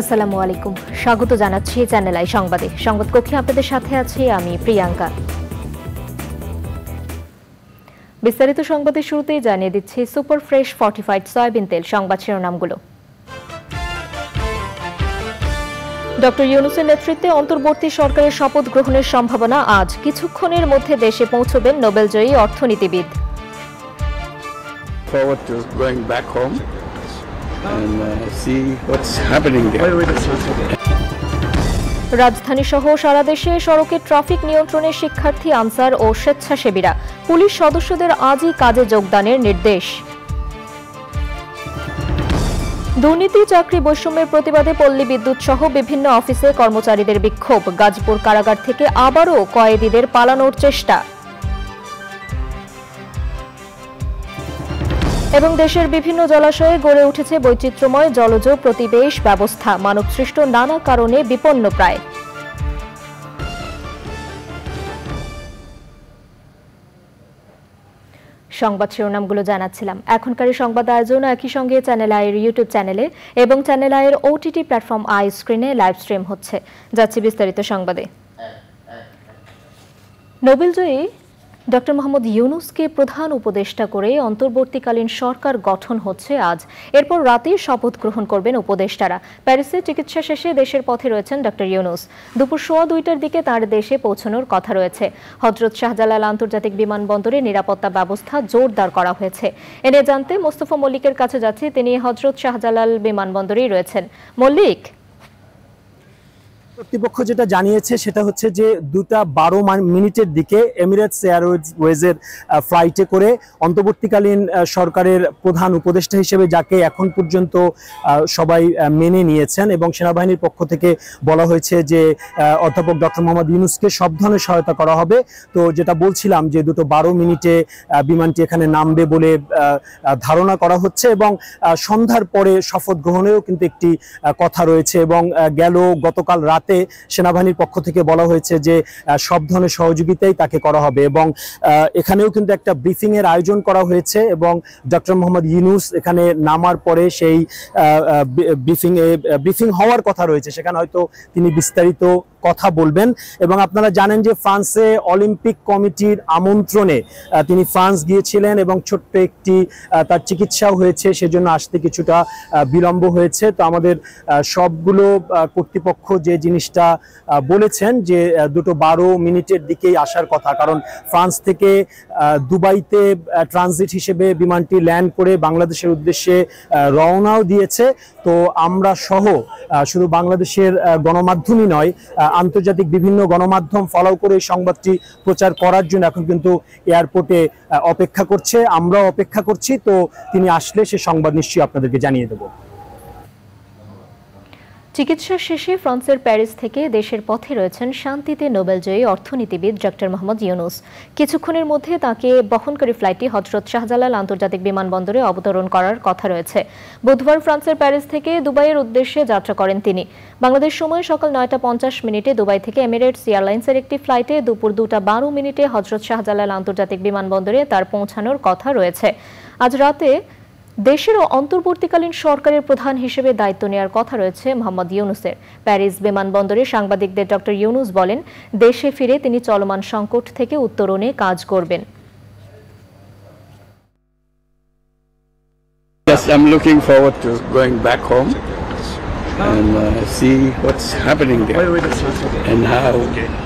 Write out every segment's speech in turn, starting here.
আসসালামু আলাইকুম। স্বাগত জানাচ্ছি চ্যানেল আই সংবাদে। সংবাদ কক্ষে আপনাদের সাথে আছি আমি প্রিয়াঙ্কা। বিস্তারিত সংবাদের শুরুতেই জানিয়ে দিচ্ছি সুপার ফ্রেশ ফর্টিফাইড সয়াবিন তেল সংবাদ শিরোনামগুলো। ডক্টর ইউনুসের নেতৃত্বে অন্তর্বর্তী সরকারের শপথ গ্রহণের সম্ভাবনা আজ। কিছুক্ষণের মধ্যে দেশে পৌঁছবেন নোবেলজয়ী অর্থনীতিবিদ। And uh, see what's happening there. রাজধানী সহ সারা দেশে সড়কে ট্রাফিক নিয়ন্ত্রণে শিক্ষার্থী আনসার ও স্বেচ্ছাসেবীরা। পুলিশ সদস্যদের আজই কাজে যোগদানের নির্দেশ। দুর্নীতি চাকরি বৈষম্যের প্রতিবাদে পল্লী বিদ্যুৎ সহ বিভিন্ন অফিসে কর্মচারীদের বিক্ষোভ। গাজীপুর কারাগার থেকে আবারও কয়েদিদের পালানোর চেষ্টা। এবং দেশের বিভিন্ন জলাশয়ে গড়ে উঠেছে বৈচিত্র্যময় জলজ প্রতিবেশ ব্যবস্থা। মানবসৃষ্ট নানা কারণে বিপন্ন প্রায়। সংবাদ শিরোনামগুলো জানাচ্ছিলাম। এখনকার এই সংবাদ আয়োজন একই সঙ্গে চ্যানেল আইয়ের ইউটিউব চ্যানেলে এবং চ্যানেল আইয়ের ওটিটি প্ল্যাটফর্ম আই স্ক্রিনে লাইভ স্ট্রিম হচ্ছে। যাচ্ছে বিস্তারিত সংবাদে। নোবেলজয়ী ডক্টর মোহাম্মদ ইউনুসকে প্রধান উপদেষ্টা করে অন্তর্বর্তীকালীন সরকার গঠন হচ্ছে আজ। এরপর রাতেই শপথ গ্রহণ করবেন উপদেষ্টারা। প্যারিসে চিকিৎসা শেষে দেশের পথে রয়েছেন ডক্টর ইউনুস। দুপুর সোয়া দুইটার দিকে তার দেশে পৌঁছানোর কথা রয়েছে। হজরত শাহজালাল আন্তর্জাতিক বিমানবন্দরে নিরাপত্তা ব্যবস্থা জোরদার করা হয়েছে। এনে জানতে মোস্তফা মল্লিকের কাছে যাচ্ছি। তিনি হজরত শাহজালাল বিমানবন্দরেই রয়েছেন। মল্লিক? কর্তৃপক্ষ যেটা জানিয়েছে সেটা হচ্ছে যে দুটা বারো মিনিটের দিকে এমিরেটস এয়ারওয়েজের ফ্লাইটে করে অন্তর্বর্তীকালীন সরকারের প্রধান উপদেষ্টা হিসেবে যাকে এখন পর্যন্ত সবাই মেনে নিয়েছেন এবং সেনাবাহিনীর পক্ষ থেকে বলা হয়েছে যে অধ্যাপক ডক্টর মোহাম্মদ ইউনুসকে সব ধরনের সহায়তা করা হবে। তো যেটা বলছিলাম যে দুটো বারো মিনিটে বিমানটি এখানে নামবে বলে ধারণা করা হচ্ছে এবং সন্ধ্যার পরে শপথ গ্রহণেরও কিন্তু একটি কথা রয়েছে এবং গেল গতকাল রাতে সেনাবাহিনীর পক্ষ থেকে বলা হয়েছে যে সব ধরনের সহযোগিতাই তাকে করা হবে এবং এখানেও কিন্তু একটা ব্রিফিং এর আয়োজন করা হয়েছে এবং ডক্টর মোহাম্মদ ইউনুস এখানে নামার পরে সেই ব্রিফিং এ ব্রিফিং হওয়ার কথা রয়েছে। সেখানে হয়তো তিনি বিস্তারিত কথা বলবেন। এবং আপনারা জানেন যে ফ্রান্সে অলিম্পিক কমিটির আমন্ত্রণে তিনি ফ্রান্স গিয়েছিলেন এবং ছোট্ট একটি তার চিকিৎসাও হয়েছে, সেজন্য আসতে কিছুটা বিলম্ব হয়েছে। তো আমাদের সবগুলো কর্তৃপক্ষ যে জিনিসটা বলেছেন যে দুটো বারো মিনিটের দিকেই আসার কথা। কারণ ফ্রান্স থেকে দুবাইতে ট্রানজিট হিসেবে বিমানটি ল্যান্ড করে বাংলাদেশের উদ্দেশ্যে রওনাও দিয়েছে। তো আমরা সহ শুধু বাংলাদেশের গণমাধ্যমই নয় আন্তর্জাতিক বিভিন্ন গণমাধ্যম ফলো করে সংবাদটি প্রচার করার জন্য এখন কিন্তু এয়ারপোর্টে অপেক্ষা করছে। আমরাও অপেক্ষা করছি। তো তিনি আসলে সে সংবাদ নিশ্চয়ই আপনাদেরকে জানিয়ে দেবো। চিকিৎসা শেষে ফ্রান্সের প্যারিস থেকে দেশের পথে রয়েছেন শান্তিতে নোবেলজয়ী অর্থনীতিবিদ ডক্টর মোহাম্মদ ইউনুস। কিছুক্ষণের মধ্যে তাকে বহনকারী ফ্লাইটটি হজরত শাহজালাল আন্তর্জাতিক বিমানবন্দরে অবতরণ করার কথা রয়েছে। বুধবার ফ্রান্সের প্যারিস থেকে দুবাইয়ের উদ্দেশ্যে যাত্রা করেন তিনি। বাংলাদেশ সময় সকাল নয়টা পঞ্চাশ মিনিটে দুবাই থেকে এমিরেটস এয়ারলাইন্সের একটি ফ্লাইটে দুপুর দুটা বারো মিনিটে হজরত শাহজালাল আন্তর্জাতিক বিমানবন্দরে তার পৌঁছানোর কথা রয়েছে। আজ রাতে দেশেরও অন্তর্বর্তীকালীন সরকারের প্রধান হিসেবে দায়িত্ব নেওয়ার কথা রয়েছে মোহাম্মদ ইউনুসের প্যারিস বিমানবন্দরে সাংবাদিকদের ডক্টর ইউনুস বলেন দেশে ফিরে তিনি চলমান সংকট থেকে উত্তরণে কাজ করবেন Yes, I'm looking forward to going back home and uh, see what's happening there and how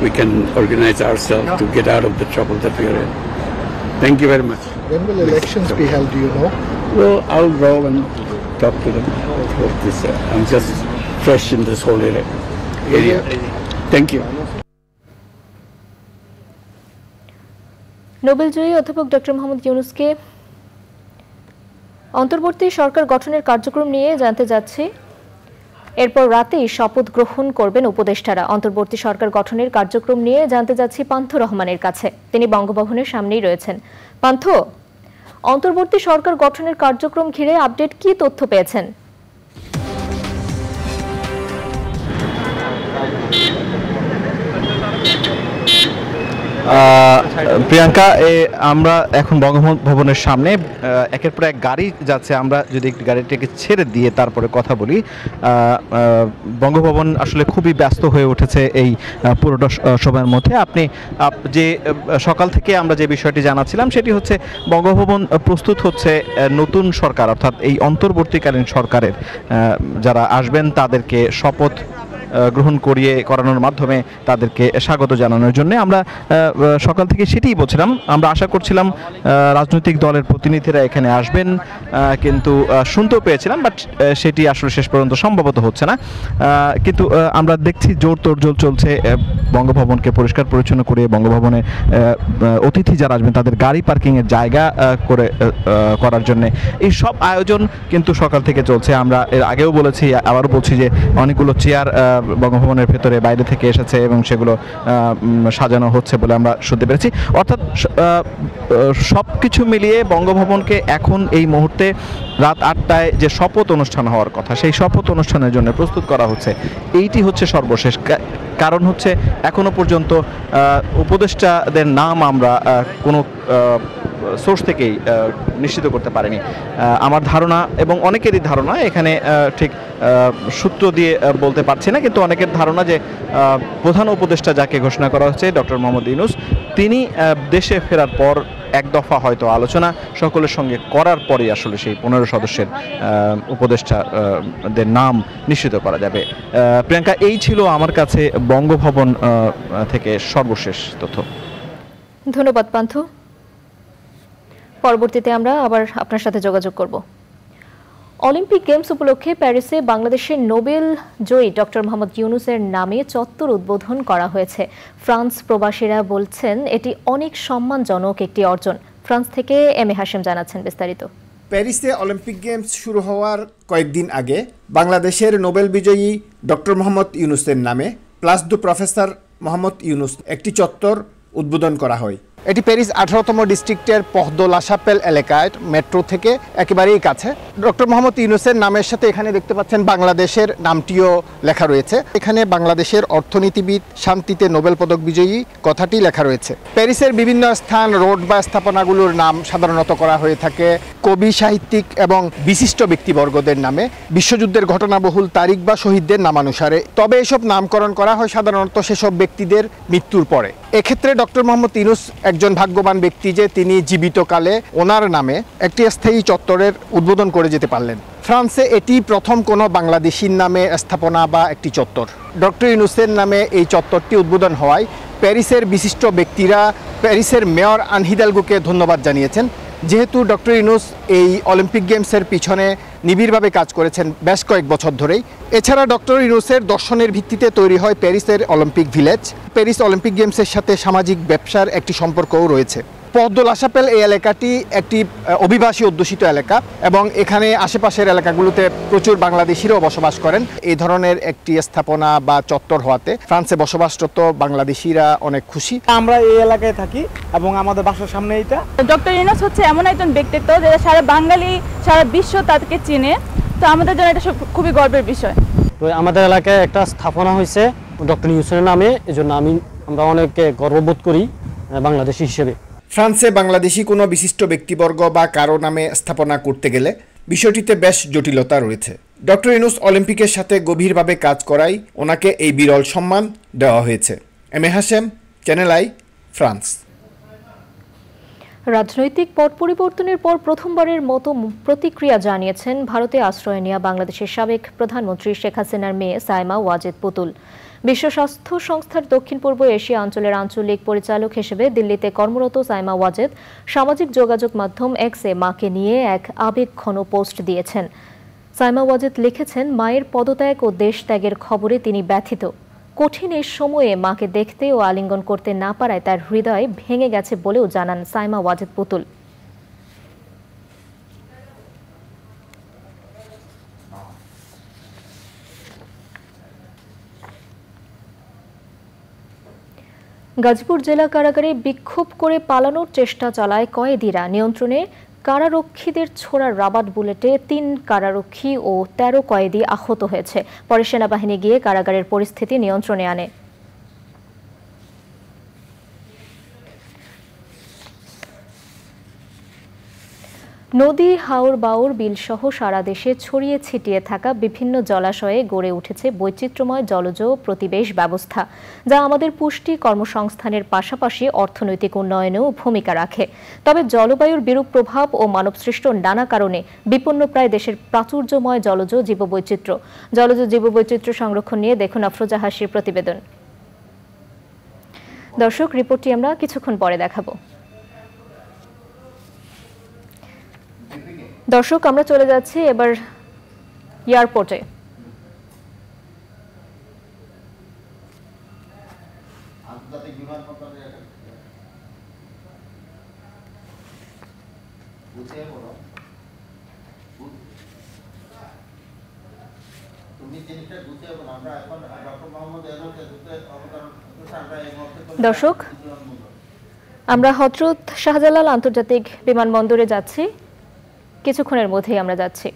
we can organize ourselves to get out of the trouble that we are in. Thank you very much. When will elections be held, do you know? Well, I'll go and talk to them. This, uh, I'm just fresh in this whole area. area. Thank you. নোবেলজয়ী অধ্যাপক doctor Mohammad ইউনুসকে অন্তর্বর্তী সরকার গঠনের কার্যক্রম নিয়ে জানতে যাচ্ছি এরপর রাতেই শপথ গ্রহণ করবেন উপদেষ্টারা অন্তর্বর্তী সরকার গঠনের কার্যক্রম নিয়ে জানতে যাচ্ছি পান্থ রহমানের কাছে তিনি বঙ্গভবনের সামনেই রয়েছেন পান্থ অন্তর্বর্তী সরকার গঠনের কার্যক্রম ঘিরে আপডেট কি তথ্য পেয়েছেন? প্রিয়াঙ্কা এ, আমরা এখন বঙ্গভবনের সামনে একের পর এক গাড়ি যাচ্ছে আমরা যদি একটু গাড়িটাকে ছেড়ে দিয়ে তারপরে কথা বলি বঙ্গভবন আসলে খুবই ব্যস্ত হয়ে উঠেছে এই পুরোটা সময়ের মধ্যে। আপনি আপ- যে সকাল থেকে আমরা যে বিষয়টি জানাচ্ছিলাম সেটি হচ্ছে বঙ্গভবন প্রস্তুত হচ্ছে নতুন সরকার অর্থাৎ এই অন্তর্বর্তীকালীন সরকারের যারা আসবেন তাদেরকে শপথ গ্রহণ করিয়ে করানোর মাধ্যমে তাদেরকে স্বাগত জানানোর জন্য আমরা সকাল থেকে সেটিই বলছিলাম। আমরা আশা করছিলাম রাজনৈতিক দলের প্রতিনিধিরা এখানে আসবেন কিন্তু শুনতেও পেয়েছিলাম বাট সেটি আসলে শেষ পর্যন্ত সম্ভবত হচ্ছে না। কিন্তু আমরা দেখছি জোর তোড়জোড় চলছে বঙ্গভবনকে পরিষ্কার পরিচ্ছন্ন করে বঙ্গভবনে অতিথি যারা আসবেন তাদের গাড়ি পার্কিংয়ের জায়গা করে করার জন্য। এই সব আয়োজন কিন্তু সকাল থেকে চলছে। আমরা এর আগেও বলেছি, আবারও বলছি যে অনেকগুলো চেয়ার বঙ্গভবনের ভেতরে বাইরে থেকে এসেছে এবং সেগুলো সাজানো হচ্ছে বলে আমরা শুনতে পেরেছি। অর্থাৎ সব কিছু মিলিয়ে বঙ্গভবনকে এখন এই মুহূর্তে রাত আটটায় যে শপথ অনুষ্ঠান হওয়ার কথা, সেই শপথ অনুষ্ঠানের জন্য প্রস্তুত করা হচ্ছে। এইটি হচ্ছে সর্বশেষ। কারণ হচ্ছে এখনও পর্যন্ত উপদেষ্টাদের নাম আমরা কোনো সোর্স থেকেই নিশ্চিত করতে পারেনি। আমার ধারণা এবং অনেকেরই ধারণা এখানে ঠিক সূত্র দিয়ে বলতে পারছি না কিন্তু অনেকের ধারণা যে প্রধান উপদেষ্টা যাকে ঘোষণা করা হচ্ছে ডক্টর মোহাম্মদ ইউনুস তিনি দেশে ফেরার পর এক দফা হয়তো আলোচনা সকলের সঙ্গে করার পরেই আসলে সেই পনেরো সদস্যের আহ, উপদেষ্টা দের নাম নিশ্চিত করা যাবে। প্রিয়াঙ্কা এই ছিল আমার কাছে বঙ্গভবন থেকে সর্বশেষ তথ্য। ধন্যবাদ পান্থ। পরবর্তীতে আমরা আবার আপনার সাথে যোগাযোগ করব। অলিম্পিক গেমস উপলক্ষে প্যারিসে বাংলাদেশের নোবেল জয়ী ডক্টর মোহাম্মদ ইউনুসের নামে চত্বর উদ্বোধন করা হয়েছে। ফ্রান্স প্রবাসীরা বলছেন, এটি অনেক সম্মানজনক একটি অর্জন। ফ্রান্স থেকে এম এ হাশেম জানাচ্ছেন বিস্তারিত। প্যারিসে অলিম্পিক গেমস শুরু হওয়ার কয়েকদিন আগে বাংলাদেশের নোবেল বিজয়ী ডক্টর মোহাম্মদ ইউনুসের নামে প্লাস দু প্রফেসর মোহাম্মদ ইউনুস একটি চত্বর উদ্বোধন করা হয়। এটি প্যারিস আঠারোতম ডিস্ট্রিক্টের পহদো লাসাপেল এলাকায়, মেট্রো থেকে একেবারেই কাছে। ডক্টর মোহাম্মদ ইউনুসের নামের সাথে এখানে দেখতে পাচ্ছেন বাংলাদেশের নামটিও লেখা রয়েছে। এখানে বাংলাদেশের অর্থনীতিবিদ, শান্তিতে নোবেল পদক বিজয়ী কথাটি লেখা রয়েছে। প্যারিসের বিভিন্ন স্থান, রোড বা স্থাপনাগুলোর নাম সাধারণত করা হয়ে থাকে। কবি, সাহিত্যিক এবং বিশিষ্ট ব্যক্তিবর্গদের নামে। বিশ্বযুদ্ধের ঘটনাবহুল তারিখ বা শহীদদের নামানুসারে। তবে এসব নামকরণ করা হয় সাধারণত সেসব ব্যক্তিদের মৃত্যুর পরে। এক্ষেত্রে ডক্টর মোহাম্মদ ইনুস একজন ভাগ্যবান ব্যক্তি যে তিনি জীবিতকালে ওনার নামে একটি স্থায়ী চত্বরের উদ্বোধন করে যেতে পারলেন। ফ্রান্সে এটি প্রথম কোনো বাংলাদেশির নামে স্থাপনা বা একটি চত্বর। ডক্টর ইনুসের নামে এই চত্বরটি উদ্বোধন হওয়ায় প্যারিসের বিশিষ্ট ব্যক্তিরা প্যারিসের মেয়র আনহিদালগুকে ধন্যবাদ জানিয়েছেন। যেহেতু ডক্টর ইনুস এই অলিম্পিক গেমসের পিছনে নিবিড়ভাবে কাজ করেছেন বেশ কয়েক বছর ধরেই। এছাড়া ডক্টর ইনোসের দর্শনের ভিত্তিতে তৈরি হয় প্যারিসের অলিম্পিক ভিলেজ। প্যারিস অলিম্পিক গেমসের সাথে সামাজিক ব্যবসার একটি সম্পর্কও রয়েছে। পদ্মল আশাপেল এই এলাকাটি একটি অভিবাসী অধ্যুষিত এলাকা এবং এখানে আশেপাশের এলাকাগুলোতে প্রচুর বাংলাদেশিরাও বসবাস করেন। এই ধরনের একটি স্থাপনা বা চত্বর হওয়াতে ফ্রান্সে বসবাসরত বাংলাদেশিরা অনেক খুশি। আমরা এই এলাকায় থাকি এবং আমাদের বাসার সামনে এটা ডক্টর ইউনুস হচ্ছে এমন একজন ব্যক্তিত্ব যেটা সারা বাঙালি সারা বিশ্ব তাকে চিনে। তো আমাদের জন্য এটা সব- খুবই গর্বের বিষয়। তো আমাদের এলাকায় একটা স্থাপনা হয়েছে ডক্টর ইউসেনের নামে। এই জন্য আমি আমরা অনেক গর্ববোধ করি বাংলাদেশি হিসেবে। ফ্রান্সে বাংলাদেশি কোনো বিশিষ্ট ব্যক্তিবর্গ বা কারও নামে স্থাপনা করতে গেলে বিষয়টিতে বেশ জটিলতা রয়েছে। ডক্টর ইনুস অলিম্পিকের সাথে গভীরভাবে কাজ করাই ওনাকে এই বিরল সম্মান দেওয়া হয়েছে। M A Hashem channel I, France. রাজনৈতিক পট পরিবর্তনের পর প্রথমবারের মতো প্রতিক্রিয়া জানিয়েছেন ভারতে আশ্রয় নেওয়া বাংলাদেশের সাবেক প্রধানমন্ত্রী শেখ হাসিনার মেয়ে সাইমা ওয়াজেদ পুতুল। বিশ্ব স্বাস্থ্য সংস্থার দক্ষিণ পূর্ব এশিয়া অঞ্চলের আঞ্চলিক পরিচালক হিসেবে দিল্লিতে কর্মরত সাইমা ওয়াজেদ সামাজিক যোগাযোগ মাধ্যম এক্সে মাকে নিয়ে এক আবেগঘন পোস্ট দিয়েছেন। সাইমা ওয়াজেদ লিখেছেন, মায়ের পদত্যাগ ও দেশ ত্যাগের খবরে তিনি ব্যথিত। কঠিন এই সময়ে মাকে দেখতে ও আলিঙ্গন করতে না পারায় তার হৃদয় ভেঙে গেছে বলেও জানান সাইমা ওয়াজেদ পুতুল। গাজীপুর জেলা কারাগারে বিক্ষোভ করে পালানোর চেষ্টা চালায় কয়েদিরা। নিয়ন্ত্রণে কারারক্ষীদের ছোড়া রাবাত বুলেটে তিন কারারক্ষী ও তেরো কয়েদি আহত হয়েছে। পরে সেনাবাহিনী গিয়ে কারাগারের পরিস্থিতি নিয়ন্ত্রণে আনে। নদী, হাওর বাউর বিলসহ সারা দেশে ছড়িয়ে ছিটিয়ে থাকা বিভিন্ন জলাশয়ে গড়ে উঠেছে বৈচিত্র্যময় জলজ প্রতিবেশ ব্যবস্থা, যা আমাদের পুষ্টি কর্মসংস্থানের পাশাপাশি অর্থনৈতিক উন্নয়নেও ভূমিকা রাখে। তবে জলবায়ুর বিরূপ প্রভাব ও মানবসৃষ্ট নানা কারণে বিপন্নপ্রায় দেশের প্রাচুর্যময় জলজ জীববৈচিত্র্য। জলজ জীববৈচিত্র্য সংরক্ষণ নিয়ে দেখুন আফরোজা হাসির প্রতিবেদন। দর্শক, রিপোর্টটি আমরা কিছুক্ষণ পরে দেখাবো। দর্শক আমরা চলে যাচ্ছি এবার এয়ারপোর্টে। দর্শক আমরা হজরত শাহজালাল আন্তর্জাতিক বিমানবন্দরে যাচ্ছি। কিছুক্ষণের মধ্যেই আমরা যাচ্ছি।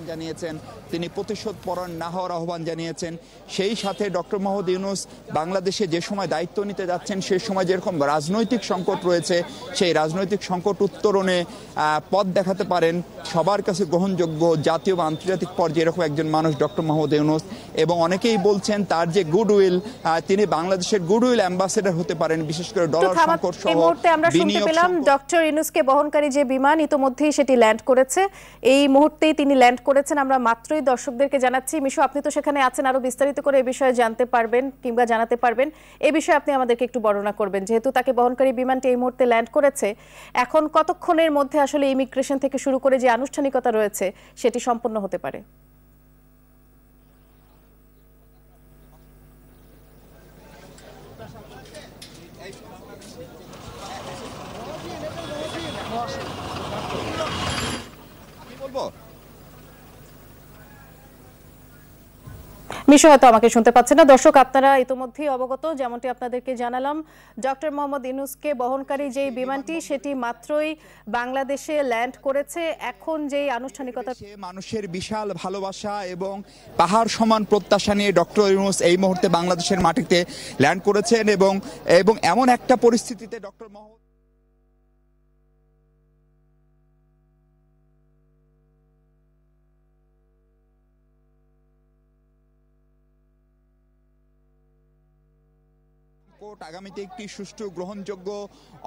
আহ্বান জানিয়েছেন। তিনি প্রতিশোধ পরণ না হওয়ার আহ্বান জানিয়েছেন। সেই সাথে ডক্টর মোহাম্মদ ইউনুস বাংলাদেশে যে সময় দায়িত্ব নিতে যাচ্ছেন সেই সময় যেরকম রাজনৈতিক সংকট রয়েছে সেই রাজনৈতিক সংকট উত্তরণে পথ দেখাতে পারেন। সবার কাছে গ্রহণযোগ্য জাতীয় বা আন্তর্জাতিক পর্যায়ে এরকম একজন মানুষ ডক্টর মোহাম্মদ ইউনুস। এবং অনেকেই বলছেন তার যে গুডউইল তিনি বাংলাদেশের গুডউইল অ্যাম্বাসেডর হতে পারেন বিশেষ করে ডলার সংকট সহ আমরা শুনতে পেলাম ডক্টর ইউনুসকে বহনকারী যে বিমান ইতোমধ্যেই সেটি ল্যান্ড করেছে। এই মুহূর্তেই তিনি ল্যান্ড করেছেন, আমরা মাত্রই দর্শকদেরকে জানাচ্ছি। মিশু, আপনি তো সেখানে আছেন, আরও বিস্তারিত করে এ বিষয়ে জানতে পারবেন কিংবা জানাতে পারবেন। এ বিষয়ে আপনি আমাদেরকে একটু বর্ণনা করবেন। যেহেতু তাকে বহনকারী বিমানটি এই মুহূর্তে ল্যান্ড করেছে, এখন কতক্ষণের মধ্যে আসলে ইমিগ্রেশন থেকে শুরু করে যে আনুষ্ঠানিকতা রয়েছে, সেটি সম্পন্ন হতে পারে? মিশু হয়তো আমাকে শুনতে পাচ্ছেন না। দর্শক, আপনারা ইতিমধ্যেই অবগত, যেমনটি আপনাদেরকে জানালাম। ডক্টর মোহাম্মদ ইনুসকে বহনকারী যে বিমানটি, সেটি মাত্রই বাংলাদেশে ল্যান্ড করেছে। এখন যেই আনুষ্ঠানিকতা মানুষের বিশাল ভালোবাসা এবং পাহাড় সমান প্রত্যাশা নিয়ে ডক্টর ইউনুস এই মুহূর্তে বাংলাদেশের মাটিতে ল্যান্ড করেছেন এবং এবং এমন একটা পরিস্থিতিতে ডক্টর মোহাম্মদ কোর্ট আগামীতে একটি সুষ্ঠু গ্রহণযোগ্য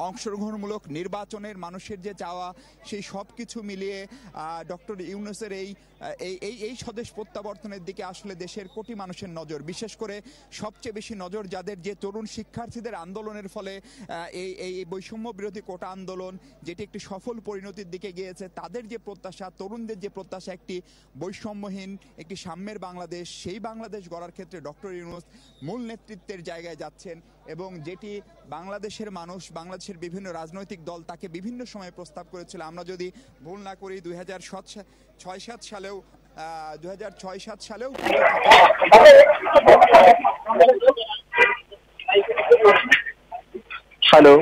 অংশগ্রহণমূলক নির্বাচনের মানুষের যে চাওয়া, সেই সব কিছু মিলিয়ে ডক্টর ইউনুসের এই এই এই স্বদেশ প্রত্যাবর্তনের দিকে আসলে দেশের কোটি মানুষের নজর। বিশেষ করে সবচেয়ে বেশি নজর যাদের যে তরুণ শিক্ষার্থীদের আন্দোলনের ফলে এই এই বৈষম্য বিরোধী কোটা আন্দোলন, যেটি একটি সফল পরিণতির দিকে গিয়েছে, তাদের যে প্রত্যাশা, তরুণদের যে প্রত্যাশা, একটি বৈষম্যহীন, একটি সাম্যের বাংলাদেশ, সেই বাংলাদেশ গড়ার ক্ষেত্রে ডক্টর ইউনুস মূল নেতৃত্বের জায়গায় যাচ্ছেন। এবং যেটি বাংলাদেশের মানুষ বাংলাদেশের বিভিন্ন রাজনৈতিক দল তাকে বিভিন্ন সময়ে প্রস্তাব করেছিল। আমরা যদি ভুল না করি দুই হাজার ছয় সাত সালেও দুই হাজার ছয় সাত সালেও হ্যালো।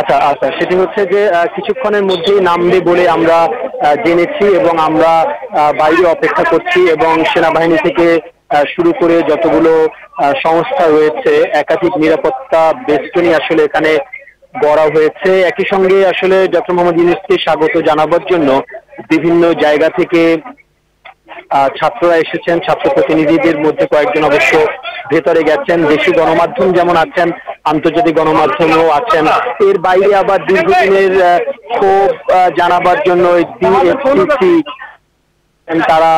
আচ্ছা আচ্ছা সেটি হচ্ছে যে কিছুক্ষণের মধ্যেই নামবে বলে আমরা জেনেছি এবং আমরা বাইরে অপেক্ষা করছি এবং সেনাবাহিনী থেকে শুরু করে যতগুলো সংস্থা রয়েছে, একাধিক নিরাপত্তা বেষ্টনী আসলে এখানে গড়া হয়েছে। একই সঙ্গে আসলে ডক্টর মোহাম্মদ ইউনুসকে স্বাগত জানাবার জন্য বিভিন্ন জায়গা থেকে ছাত্ররা এসেছেন ছাত্র প্রতিনিধিদের মধ্যে কয়েকজন অবশ্য ভেতরে গেছেন দেশি গণমাধ্যম যেমন আছেন, আন্তর্জাতিক গণমাধ্যমেও আছেন। এর বাইরে আবার দীর্ঘদিনের ক্ষোভ জানাবার জন্য তারা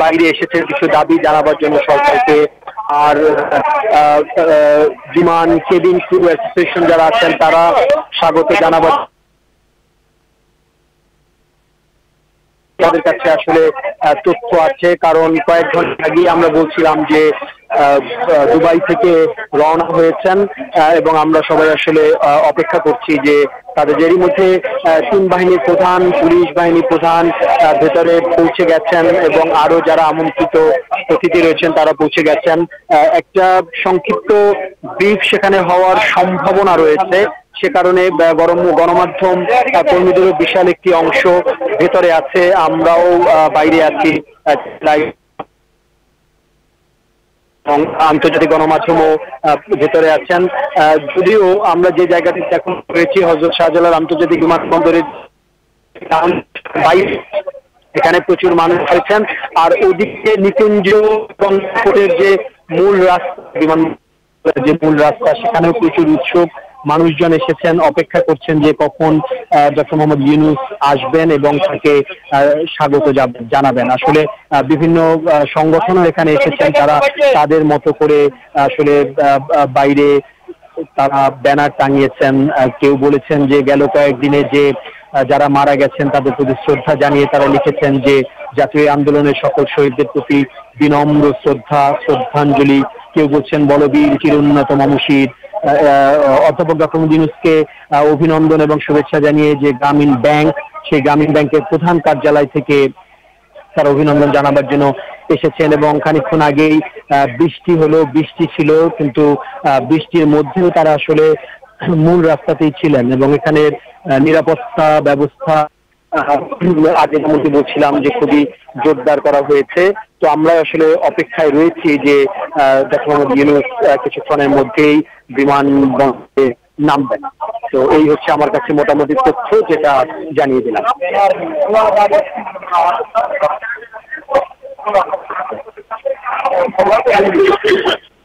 বাইরে এসেছেন কিছু দাবি জানাবার জন্য সরকারকে। আর বিমান কেবিন ক্রু অ্যাসোসিয়েশন যারা আছেন, তারা স্বাগত জানাবার তাদের কাছে আসলে তথ্য আছে। কারণ কয়েক ঘণ্টা আগে আমরা বলছিলাম যে দুবাই থেকে রওনা হয়েছেন এবং আমরা সবাই আসলে অপেক্ষা করছি যে তাদের যেরই মধ্যে তিন বাহিনীর প্রধান, পুলিশ বাহিনীর প্রধান ভেতরে পৌঁছে গেছেন এবং আরও যারা আমন্ত্রিত অতিথি রয়েছেন, তারা পৌঁছে গেছেন। একটা সংক্ষিপ্ত ব্রিফ সেখানে হওয়ার সম্ভাবনা রয়েছে। সে কারণে গরম গণমাধ্যম কর্মীদেরও বিশাল একটি অংশ ভেতরে আছে। আমরাও বাইরে আছি। আন্তর্জাতিক গণমাধ্যমও ভেতরে আছেন। যদিও আমরা যে জায়গাটিতে এখন রয়েছি, হজরত শাহজালাল আন্তর্জাতিক বিমানবন্দরের এখানে প্রচুর মানুষ হয়েছেন আর ওদিকে নিকুঞ্জ এবং যে মূল রাস্তা বিমান যে মূল রাস্তা, সেখানেও প্রচুর উৎসুক। মানুষজন এসেছেন, অপেক্ষা করছেন যে কখন ডক্টর মোহাম্মদ ইউনুস আসবেন এবং তাকে স্বাগত জানাবেন। আসলে বিভিন্ন সংগঠনও এখানে এসেছেন। তারা তাদের মতো করে, আসলে বাইরে তারা ব্যানার টাঙিয়েছেন। কেউ বলেছেন যে গেল কয়েকদিনে যে যারা মারা গেছেন তাদের প্রতি শ্রদ্ধা জানিয়ে তারা লিখেছেন যে, জাতীয় আন্দোলনের সকল শহীদদের প্রতি বিনম্র শ্রদ্ধা, শ্রদ্ধাঞ্জলি। কেউ বলছেন, বলবীর চিরুন্নত মমশির অধ্যাপক ডক্টর মুদিনুসকে অভিনন্দন এবং শুভেচ্ছা জানিয়ে যে গ্রামীণ ব্যাংক, সেই গ্রামীণ ব্যাংকের প্রধান কার্যালয় থেকে তার অভিনন্দন জানাবার জন্য এসেছেন এবং খানিকক্ষণ আগেই বৃষ্টি হলো, বৃষ্টি ছিল, কিন্তু বৃষ্টির মধ্যেও তারা আসলে মূল রাস্তাতেই ছিলেন এবং এখানের নিরাপত্তা ব্যবস্থা আগে যেমনটি বলছিলাম যে খুবই জোরদার করা হয়েছে। তো আমরা আসলে অপেক্ষায় রয়েছি যে ডক্টর মোহাম্মদ ইউনুস কিছুক্ষণের মধ্যেই বিমানবন্দরে নামবেন। তো এই হচ্ছে আমার কাছে মোটামুটি তথ্য যেটা জানিয়ে দিলাম। রাষ্ট্রপতি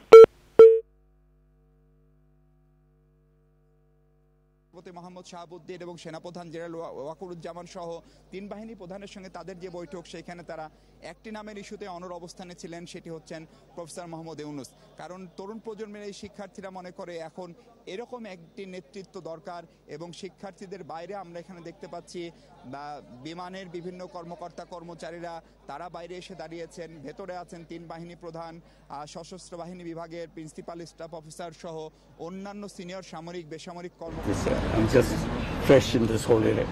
মোহাম্মদ শাহাবুদ্দিন এবং সেনাপ্রধান জেনারেল ওয়াকুরুজ্জামান সহ তিন বাহিনী প্রধানের সঙ্গে তাদের যে বৈঠক, সেখানে তারা একটি নামের ইস্যুতে অনর অবস্থানে ছিলেন, সেটি হচ্ছেন প্রফেসর মোহাম্মদ ইউনুস। কারণ তরুণ প্রজন্মের এই শিক্ষার্থীরা মনে করে এখন এরকম একটি নেতৃত্ব দরকার এবং শিক্ষার্থীদের বাইরে আমরা এখানে দেখতে পাচ্ছি, বা বিমানের বিভিন্ন কর্মকর্তা কর্মচারীরা, তারা বাইরে এসে দাঁড়িয়েছেন, ভেতরে আছেন তিন বাহিনী প্রধান সশস্ত্র বাহিনী বিভাগের প্রিন্সিপাল, স্টাফ অফিসার সহ অন্যান্য সিনিয়র সামরিক, বেসামরিক কর্মকর্তা। Just fresh in this whole area.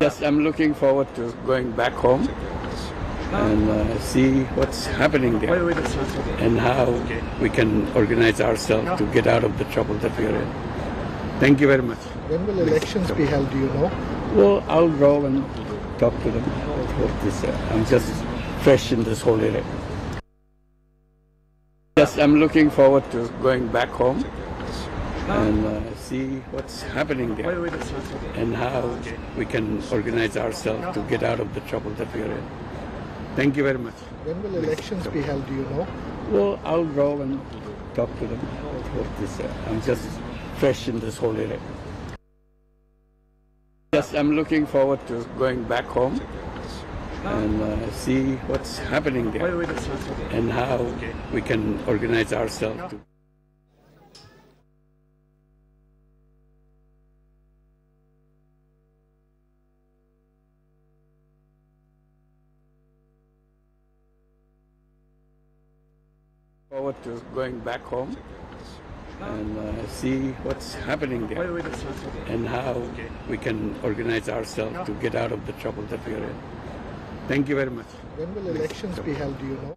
Yes, I'm looking forward to going back home and uh, see what's happening there and how we can organize ourselves to get out of the trouble that we are in. Thank you very much. When will elections be held, do you know? Well, I'll go and talk to them. What this, uh, I'm just fresh in this whole area. Yes, I'm looking forward to going back home and uh, see what's happening there and how we can organize ourselves to get out of the trouble that we are in. Thank you very much. When will elections be held, do you know? Well, I'll go and talk to them. This, I'm just fresh in this whole area. Yes, I'm looking forward to going back home and uh, see what's happening there and how we can organize ourselves Forward to going back home and uh, see what's happening there and how we can organize ourselves to get out of the trouble that we are in. Thank you very much. When will elections be held, do you know?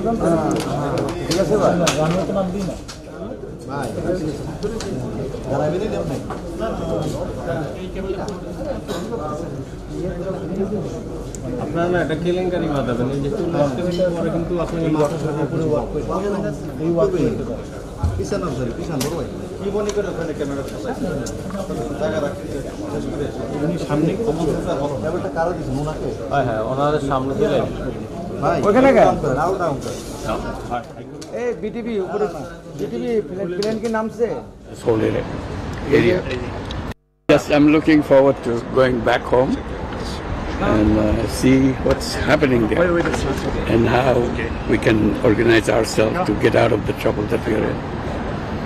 ঠিক আছে ভাই আমি তো নাম দিই না আপনারা না এটা কেলেঙ্কারি মাথাবেন এই যে চুল আসতেছে পরে কিন্তু আপনাকে মাথা সাথে উপরে ওয়ার্ক করতে এই ওয়ার্ক করতে পারে পিছান সরি পিছান বড় ভাই। কি মনে করে ওখানে ক্যামেরা জায়গা রাখতে উনি সামনে কমন ক্যামেরাটা কারও দিছেন ওনাকে হ্যাঁ হ্যাঁ ওনাদের সামনে দিলেন ওখানে কেন? আউট ডাউন এই বিটিভি উপরে বিটিভি প্লেন কি নামছে this whole area. area. Yes, I'm looking forward to going back home and uh, see what's happening there and how we can organize ourselves to get out of the trouble that we are in.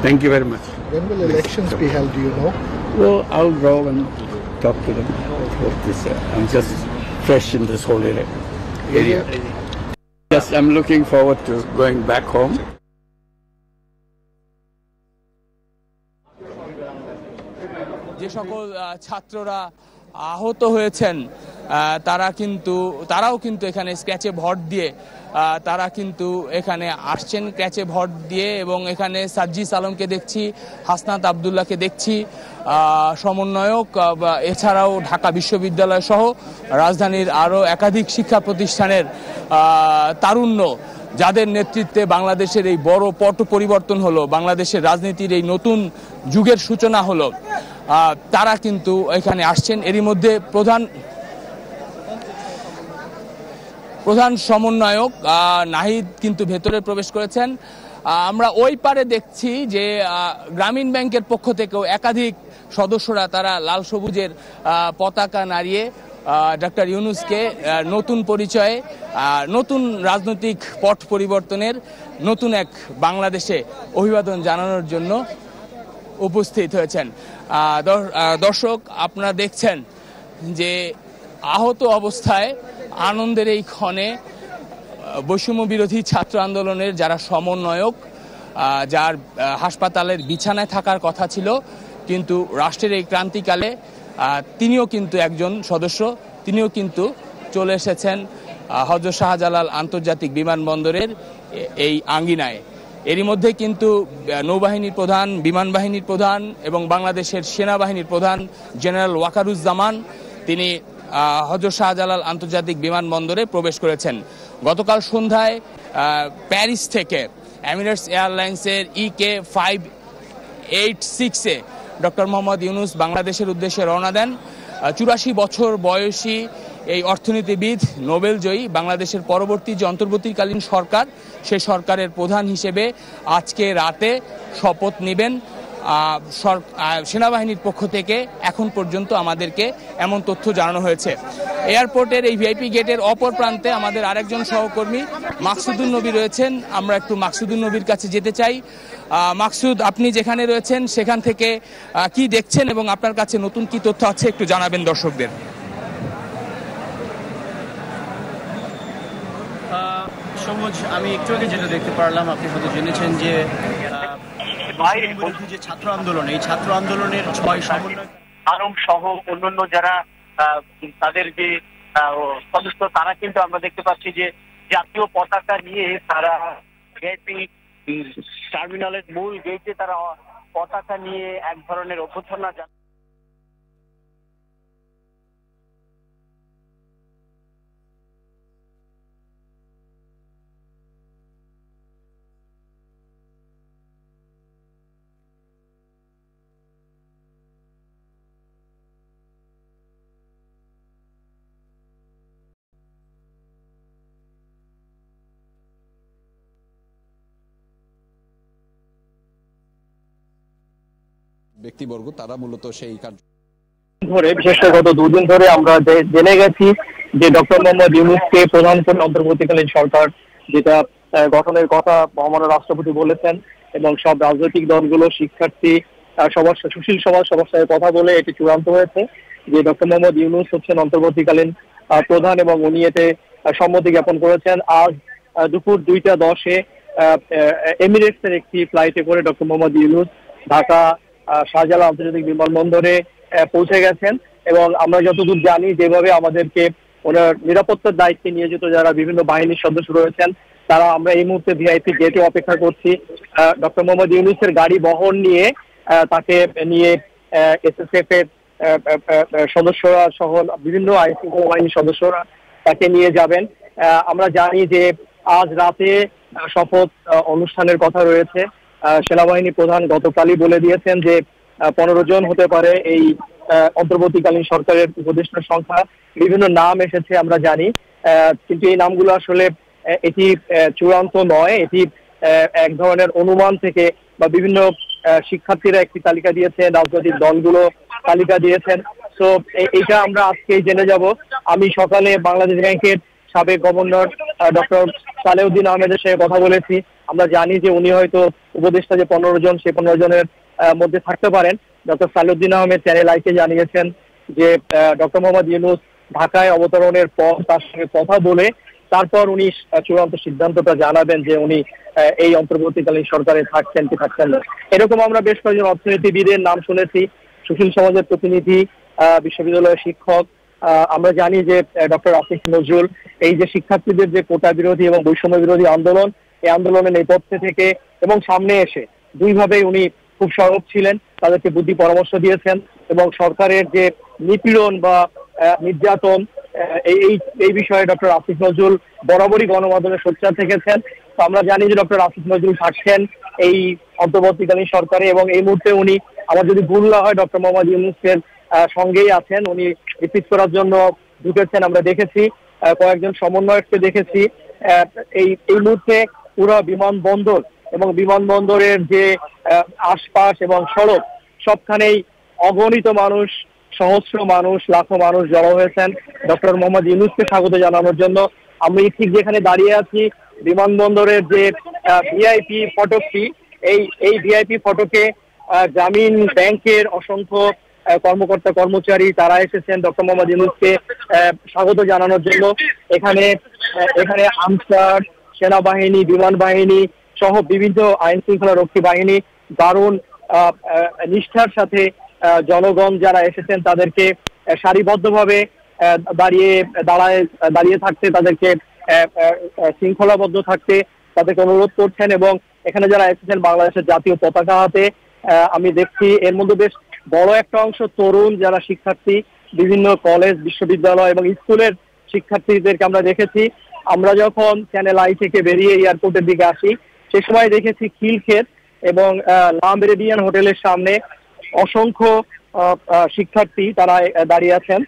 Thank you very much. When will elections be held, do you know? Well, I'll go and talk to them. What this, uh, I'm just fresh in this whole area. area. Yes, I'm looking forward to going back home. যে সকল ছাত্ররা আহত হয়েছেন। তারা কিন্তু, তারাও কিন্তু এখানে স্ক্র্যাচে ভোট দিয়ে তারা কিন্তু এখানে আসছেন ক্যাচে ভোট দিয়ে এবং এখানে সাজ্জিস আলমকে দেখছি, হাসনাত আবদুল্লাহকে দেখছি সমন্বয়ক এছাড়াও ঢাকা বিশ্ববিদ্যালয় সহ রাজধানীর আরও একাধিক শিক্ষা প্রতিষ্ঠানের তারুণ্য, যাদের নেতৃত্বে বাংলাদেশের এই বড় পট পরিবর্তন হলো, বাংলাদেশের রাজনীতির এই নতুন যুগের সূচনা হলো। তারা কিন্তু এখানে আসছেন। এরই মধ্যে প্রধান প্রধান সমন্বয়ক নাহিদ কিন্তু ভেতরে প্রবেশ করেছেন। আমরা ওই পারে দেখছি যে গ্রামীণ ব্যাংকের পক্ষ থেকেও একাধিক সদস্যরা তারা লাল সবুজের পতাকা নাড়িয়ে ডক্টর ইউনুসকে নতুন পরিচয়ে নতুন রাজনৈতিক পট পরিবর্তনের, নতুন এক বাংলাদেশে অভিবাদন জানানোর জন্য উপস্থিত হয়েছেন। দর্শক, আপনারা দেখছেন যে আহত অবস্থায় আনন্দের এই ক্ষণে বৈষম্য বিরোধী ছাত্র আন্দোলনের যারা সমন্বয়ক যার হাসপাতালের বিছানায় থাকার কথা ছিল, কিন্তু রাষ্ট্রের এই ক্রান্তিকালে তিনিও কিন্তু একজন সদস্য, তিনিও কিন্তু চলে এসেছেন হজরত শাহজালাল আন্তর্জাতিক বিমানবন্দরের এই আঙ্গিনায়। এরই মধ্যে কিন্তু নৌবাহিনীর প্রধান বিমান বাহিনীর প্রধান এবং বাংলাদেশের সেনাবাহিনীর প্রধান জেনারেল ওয়াকারুজ্জামান তিনি আহ, হজরত শাহজালাল আন্তর্জাতিক বিমানবন্দরে প্রবেশ করেছেন। গতকাল সন্ধ্যায় প্যারিস থেকে এমিরেটস এয়ারলাইন্সের ই কে ফাইভ এইট সিক্সে ডক্টর মোহাম্মদ ইউনুস বাংলাদেশের উদ্দেশ্যে রওনা দেন। চুরাশি বছর বয়সী এই অর্থনীতিবিদ, নোবেল জয়ী, বাংলাদেশের পরবর্তী যে অন্তর্বর্তীকালীন সরকার, সে সরকারের প্রধান হিসেবে আজকে রাতে শপথ নেবেন। সেনাবাহিনীর পক্ষ থেকে এখন পর্যন্ত আমাদেরকে এমন তথ্য জানানো হয়েছে। এয়ারপোর্টের এই ভিআইপি গেটের অপর প্রান্তে আমাদের আরেকজন সহকর্মী মাকসুদুল নবী রয়েছেন। আমরা একটু মাকসুদুল নবীর কাছে যেতে চাই। মাকসুদ, আপনি যেখানে রয়েছেন, সেখান থেকে কি দেখছেন এবং আপনার কাছে নতুন কি তথ্য আছে একটু জানাবেন দর্শকদের। সবুজ আমি একটু আগে যেটা দেখতে পারলাম আপনি হয়তো জেনেছেন যে ছাত্র আন্দোলন এই ছাত্র আন্দোলনের ছয় সমন্বয় আলম সহ অন্যান্য যারা আহ, তাদের যে সদস্য তারা কিন্তু আমরা দেখতে পাচ্ছি যে জাতীয় পতাকা নিয়ে তারা ভিআইপি টার্মিনালের মূল গেটে তারা পতাকা নিয়ে এক ধরনের অভ্যর্থনা ব্যক্তিবর্গ, তারা মূলত সেই কার্য ধরে বিশেষ করে গত দুদিন ধরে আমরা জেনে গেছি যে ডক্টর মোহাম্মদ ইউনুসকে প্রধান করে অন্তর্বর্তীকালীন সরকার যেটা গঠনের কথা মহামান্য রাষ্ট্রপতি বলেছেন এবং সব রাজনৈতিক দলগুলো, শিক্ষার্থী সবার সুশীল সমাজ সবার সাথে কথা বলে এটি চূড়ান্ত হয়েছে যে ডক্টর মোহাম্মদ ইউনুস হচ্ছেন অন্তর্বর্তীকালীন প্রধান এবং উনি এতে সম্মতি জ্ঞাপন করেছেন। আজ দুপুর দুইটা দশে এমিরেটস এর একটি ফ্লাইটে করে ডক্টর মোহাম্মদ ইউনুস ঢাকা শাহজালাল আন্তর্জাতিক বিমানবন্দরে পৌঁছে গেছেন এবং আমরা যতদূর জানি যেভাবে আমাদেরকে ওনার নিরাপত্তার দায়িত্বে নিয়োজিত যারা বিভিন্ন বাহিনীর সদস্য রয়েছেন, তারা আমরা এই মুহূর্তে ভিআইপি গেটে অপেক্ষা করছি। ডক্টর মোহাম্মদ ইউনুসের গাড়ি বহন নিয়ে তাকে নিয়ে এসএসএফ এর সদস্যরা সহ বিভিন্ন শৃঙ্খলা বাহিনীর সদস্যরা তাকে নিয়ে যাবেন। আমরা জানি যে আজ রাতে শপথ অনুষ্ঠানের কথা রয়েছে। সেনাবাহিনী প্রধান গতকালই বলে দিয়েছেন যে পনেরো জন হতে পারে এই অন্তর্বর্তীকালীন সরকারের উপদেষ্টার সংখ্যা। বিভিন্ন নাম এসেছে, আমরা জানি। কিন্তু এই নামগুলো আসলে এটি চূড়ান্ত নয়। এটি এক ধরনের অনুমান থেকে বা বিভিন্ন শিক্ষার্থীরা একটি তালিকা দিয়েছেন রাজনৈতিক দলগুলো তালিকা দিয়েছেন। তো এইটা আমরা আজকেই জেনে যাব। আমি সকালে বাংলাদেশ ব্যাংকের সাবেক গভর্নর ডক্টর সালেউদ্দিন আহমেদের সাথে কথা বলেছি। আমরা জানি যে উনি হয়তো উপদেষ্টা যে পনেরো জন, সেই পনেরো জনের মধ্যে থাকতে পারেন। ডক্টর সালুদ্দিন আহমেদ চ্যানেল আইকে জানিয়েছেন যে ডক্টর মোহাম্মদ ইউনুস ঢাকায় অবতরণের পর তার সঙ্গে কথা বলে তারপর উনি চূড়ান্ত সিদ্ধান্তটা জানাবেন যে উনি এই অন্তর্বর্তীকালীন সরকারে থাকছেন কি থাকছেন না। এরকম আমরা বেশ কয়েকজন অর্থনীতিবিদের নাম শুনেছি, সুশীল সমাজের প্রতিনিধি বিশ্ববিদ্যালয়ের শিক্ষক আমরা জানি যে ডক্টর আসিফ নজরুল, এই যে শিক্ষার্থীদের যে কোটা বিরোধী এবং বৈষম্য বিরোধী আন্দোলন এই আন্দোলনের নেপথ্যে থেকে এবং সামনে এসে দুইভাবেই উনি খুব সরব ছিলেন। তাদেরকে বুদ্ধি পরামর্শ দিয়েছেন এবং সরকারের যে নিপীড়ন বা নির্যাতন এই, এই- বিষয়ে ডক্টর আসিফ নজরুল বরাবরই গণমাধ্যমে সোচ্চার থেকেছেন। তো আমরা জানি যে ডক্টর আসিফ নজরুল থাকছেন এই অন্তর্বর্তীকালীন সরকারে এবং এই মুহূর্তে উনি, আমার যদি ভুল না হয়, ডক্টর মোহাম্মদ ইউনুসের সঙ্গেই আছেন। উনি রিপিট করার জন্য ঢুকেছেন, আমরা দেখেছি। কয়েকজন সমন্বয়ককে দেখেছি। এই এই মুহূর্তে পুরো বিমানবন্দর এবং বিমানবন্দরের যে আশপাশ এবং সড়ক, সবখানেই অগণিত মানুষ, সহস্র মানুষ, লাখো মানুষ জড়ো হয়েছেন। ডক্টর মোহাম্মদ ইউনুসকে স্বাগত জানানোর জন্য। আমি ঠিক যেখানে দাঁড়িয়ে আছি, বিমানবন্দরের যে ভিআইপি ফটকটি, এই এই ভিআইপি ফটকে গ্রামীণ ব্যাংকের অসংখ্য কর্মকর্তা, কর্মচারী তারা এসেছেন। ডক্টর মোহাম্মদ ইউনুসকে স্বাগত জানানোর জন্য। এখানে এখানে আনসার সেনাবাহিনী, বিমান বাহিনী সহ বিভিন্ন আইন শৃঙ্খলা রক্ষী বাহিনী, দারুণ নিষ্ঠার সাথে জনগণ যারা এসেছেন তাদেরকে সারিবদ্ধভাবে দাঁড়িয়ে, দাঁড়ায়, দাঁড়িয়ে থাকতে, তাদেরকে শৃঙ্খলাবদ্ধ থাকতে তাদেরকে অনুরোধ করছেন এবং এখানে যারা এসেছেন বাংলাদেশের জাতীয় পতাকা হাতে আমি দেখছি এর মধ্যে বেশ বড় একটা অংশ তরুণ যারা শিক্ষার্থী, বিভিন্ন কলেজ, বিশ্ববিদ্যালয় এবং স্কুলের শিক্ষার্থীদেরকে আমরা দেখেছি। আমরা যখন চ্যানেল আই থেকে বেরিয়ে এয়ারপোর্টের দিকে আসি, সে সময় দেখেছি খিলক্ষেত এবং লা মেরিডিয়ান হোটেলের সামনে অসংখ্য শিক্ষার্থী তারা দাঁড়িয়ে আছেন।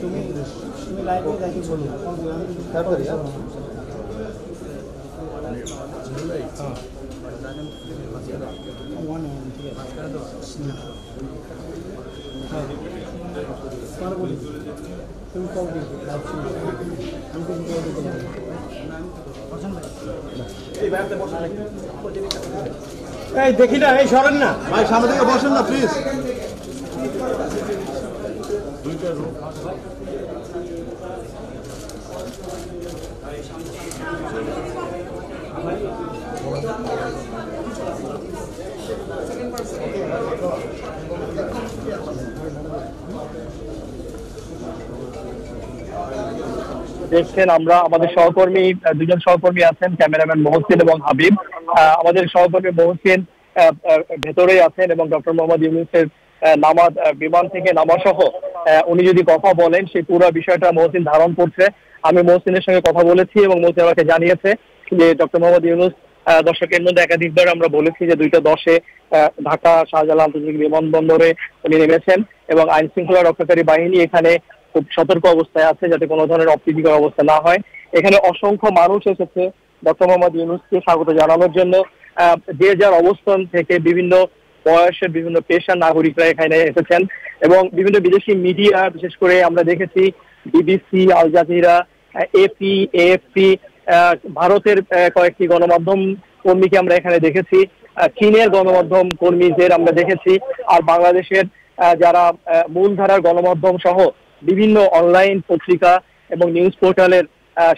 তুমি তুমি লাইভে দেখি বলো তারপরে ওয়ান ঠিক আছে হ্যাঁ তোমার বলি এই দেখি না এই সরেন না। ভাই সামনে থেকে বসেন না প্লিজ দেখছেন, আমরা আমাদের সহকর্মী দুজন সহকর্মী আছেন, ক্যামেরাম্যান মহসিন এবং হাবিব। আমাদের সহকর্মী মহসিন ভেতরেই আছেন এবং ডক্টর মোহাম্মদ ইউনুসের নামা বিমান থেকে নামা সহ উনি যদি কথা বলেন, সেই পুরো বিষয়টা মহসিন ধারণ করছে। আমি মহসিনের সঙ্গে কথা বলেছি এবং মহসিন আমাকে জানিয়েছে যে ডক্টর মোহাম্মদ ইউনুস দর্শকের মধ্যে একাধিকবার আমরা বলেছি যে দুইটা দশে ঢাকা শাহজালাল আন্তর্জাতিক বিমানবন্দরে উনি নেমেছেন এবং আইন শৃঙ্খলা রক্ষাকারী বাহিনী এখানে খুব সতর্ক অবস্থায় আছে যাতে কোনো ধরনের অপ্রীতিকর অবস্থা না হয়। এখানে অসংখ্য মানুষ এসেছে ডক্টর মোহাম্মদ ইউনুসকে স্বাগত জানানোর জন্য। যে যার অবস্থান থেকে বিভিন্ন বয়সের বিভিন্ন পেশার নাগরিকরা এখানে এসেছেন এবং বিভিন্ন বিদেশি মিডিয়া, বিশেষ করে আমরা দেখেছি BBC, Al Jazeera, AP, AFP ভারতের কয়েকটি গণমাধ্যম কর্মীকে আমরা এখানে দেখেছি। চীনের গণমাধ্যম কর্মীদের আমরা দেখেছি। আর বাংলাদেশের যারা মূলধারার গণমাধ্যম সহ বিভিন্ন অনলাইন পত্রিকা এবং নিউজ পোর্টালের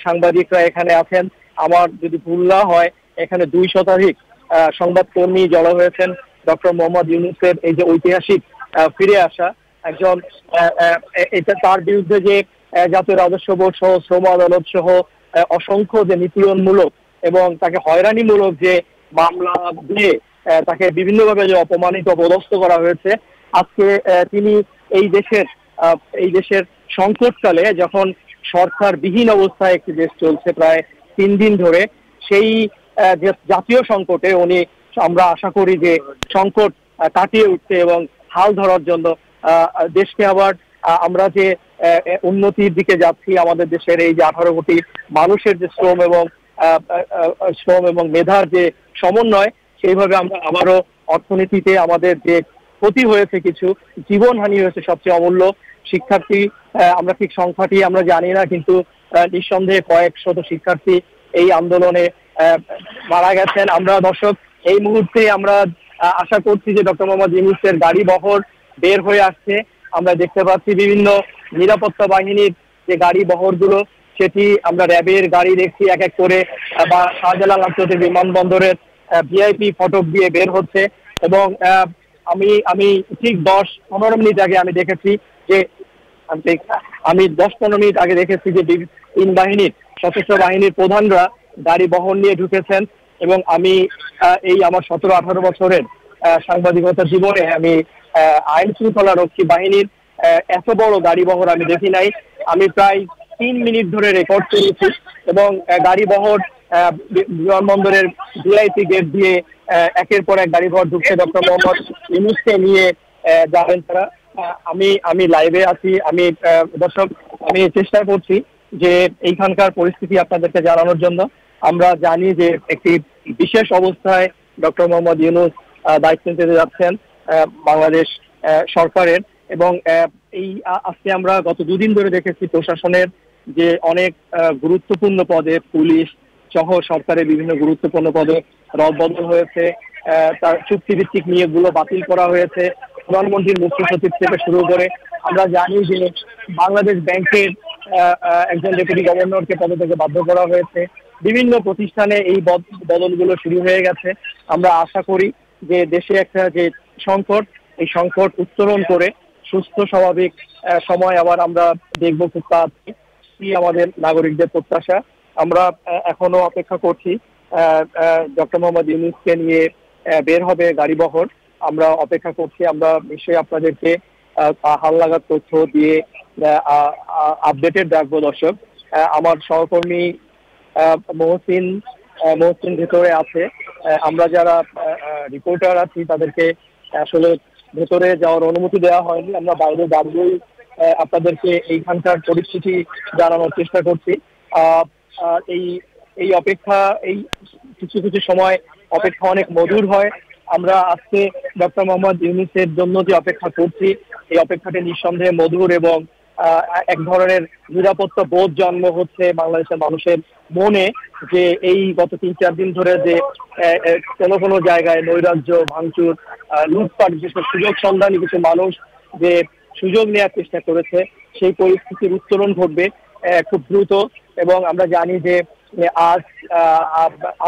সাংবাদিকরা এখানে আছেন। আমার যদি ভুল না হয়, এখানে দুই শতাধিক সংবাদকর্মী জড়ো হয়েছেন। ডক্টর মোহাম্মদ ইউনুসের এই যে ঐতিহাসিক ফিরে আসা, একজন এটা তার বিরুদ্ধে যে জাতীয় রাজস্ব বোর্ড সহ, শ্রম আদালত সহ অসংখ্য যে নিপীড়নমূলক এবং তাকে হয়রানিমূলক যে মামলা দিয়ে তাকে বিভিন্নভাবে যে অপমানিত অপদস্থ করা হয়েছে। আজকে তিনি এই দেশের এই দেশের সংকটকালে যখন সরকারবিহীন অবস্থায় একটি দেশ চলছে প্রায় তিন দিন ধরে, সেই জাতীয় সংকটে উনি, আমরা আশা করি যে সংকট কাটিয়ে উঠতে এবং হাল ধরার জন্য দেশকে আবার আমরা যে উন্নতির দিকে যাচ্ছি, আমাদের দেশের এই যে আঠারো কোটি মানুষের যে শ্রম এবং শ্রম এবং মেধার যে সমন্বয়, সেইভাবে আমরা আবারও অর্থনীতিতে আমাদের যে ক্ষতি হয়েছে কিছু, জীবনহানি হয়েছে সবচেয়ে অমূল্য শিক্ষার্থী আমরা ঠিক সংখ্যাটি আমরা জানি না, কিন্তু নিঃসন্দেহে কয়েক শত শিক্ষার্থী এই আন্দোলনে মারা গেছেন। আমরা দর্শক, এই মুহূর্তে আমরা আশা করছি যে ডক্টর মোহাম্মদ ইউনুসের গাড়ি বহর বের হয়ে আসছে। আমরা দেখতে পাচ্ছি বিভিন্ন নিরাপত্তা বাহিনীর যে গাড়ি বহরগুলো, সেটি আমরা র্যাবের গাড়ি দেখছি, এক এক করে বা শাহজালাল আন্তর্জাতিক বিমানবন্দরের ভিআইপি ফটক দিয়ে বের হচ্ছে। এবং আমি আমি ঠিক দশ, পনেরো মিনিট আগে আমি দেখেছি যে আমি দশ পনেরো মিনিট আগে দেখেছি যে তিন বাহিনীর, সশস্ত্র বাহিনীর প্রধানরা গাড়ি বহন নিয়ে ঢুকেছেন এবং আমি এই আমার সতেরো আঠারো বছরের সাংবাদিকতা জীবনে আমি আইন শৃঙ্খলা রক্ষী বাহিনীর এত বড় গাড়ি বহর আমি দেখি নাই। আমি প্রায় তিন মিনিট ধরে রেকর্ড করেছি এবং গাড়ি বহর বিমানবন্দরের ভিআইপি গেট দিয়ে একের পর এক গাড়ি বহর ঢুকছে ডক্টর মোহাম্মদ ইউনুসকে নিয়ে যাবেন তারা। আমি আমি লাইভে আছি, আমি দর্শক, আমি চেষ্টা করছি যে এইখানকার পরিস্থিতি আপনাদেরকে জানানোর জন্য। আমরা জানি যে একটি বিশেষ অবস্থায় ডক্টর মোহাম্মদ ইউনুস দায়িত্ব নিতে যাচ্ছেন বাংলাদেশ সরকারের এবং এই আজকে আমরা গত দুদিন ধরে দেখেছি প্রশাসনের যে অনেক গুরুত্বপূর্ণ পদে পুলিশ সহ সরকারের বিভিন্ন গুরুত্বপূর্ণ পদে রদবদল হয়েছে তার চুক্তিভিত্তিক নিয়োগগুলো বাতিল করা হয়েছে। প্রধানমন্ত্রীর মুখ্য সচিব থেকে শুরু করে আমরা জানি যে বাংলাদেশ ব্যাংকের একজন ডেপুটি গভর্নরকে পদ থেকে বাধ্য করা হয়েছে। বিভিন্ন প্রতিষ্ঠানে এই বদ- বদলগুলো শুরু হয়ে গেছে। আমরা আশা করি যে দেশে একটা যে সংকট, এই সংকট উত্তরণ করে সুস্থ, স্বাভাবিক সময় আবার আমরা দেখব খুব তাড়াতাড়ি। আমাদের নাগরিকদের প্রত্যাশা? আমরা এখনও অপেক্ষা করছি ডক্টর মোহাম্মদ ইউনুসকে নিয়ে বের হবে গাড়ি বহর আমরা অপেক্ষা করছি, আমরা নিশ্চয়ই আপনাদেরকে হাল লাগার তথ্য দিয়ে আপডেটেড রাখব দর্শক। আমার সহকর্মী মহসিন মহসিন ভেতরে আছে। আমরা যারা রিপোর্টার আছি, তাদেরকে আসলে ভেতরে যাওয়ার অনুমতি দেওয়া হয়নি। আমরা বাইরে দাঁড়িয়েই আপনাদেরকে এইখানকার পরিস্থিতি জানানোর চেষ্টা করছি। এই এই অপেক্ষা, এই কিছু কিছু সময় অপেক্ষা অনেক মধুর হয়। আমরা আজকে ডক্টর মোহাম্মদ ইউনিসের জন্য যে অপেক্ষা করছি, এই অপেক্ষাটি নিঃসন্দেহে মধুর এবং এক ধরনের নিরাপত্তা বোধ জন্ম হচ্ছে বাংলাদেশের মানুষের মনে যে এই গত তিন, চার দিন ধরে যে কোনো কোনো জায়গায় নৈরাজ্য, ভাঙচুর লুটপাট করে সুযোগ সন্ধানী কিছু মানুষ যে সুযোগ নেওয়ার চেষ্টা করেছে, সেই পরিস্থিতির উত্তরণ ঘটবে খুব দ্রুত এবং আমরা জানি যে আজ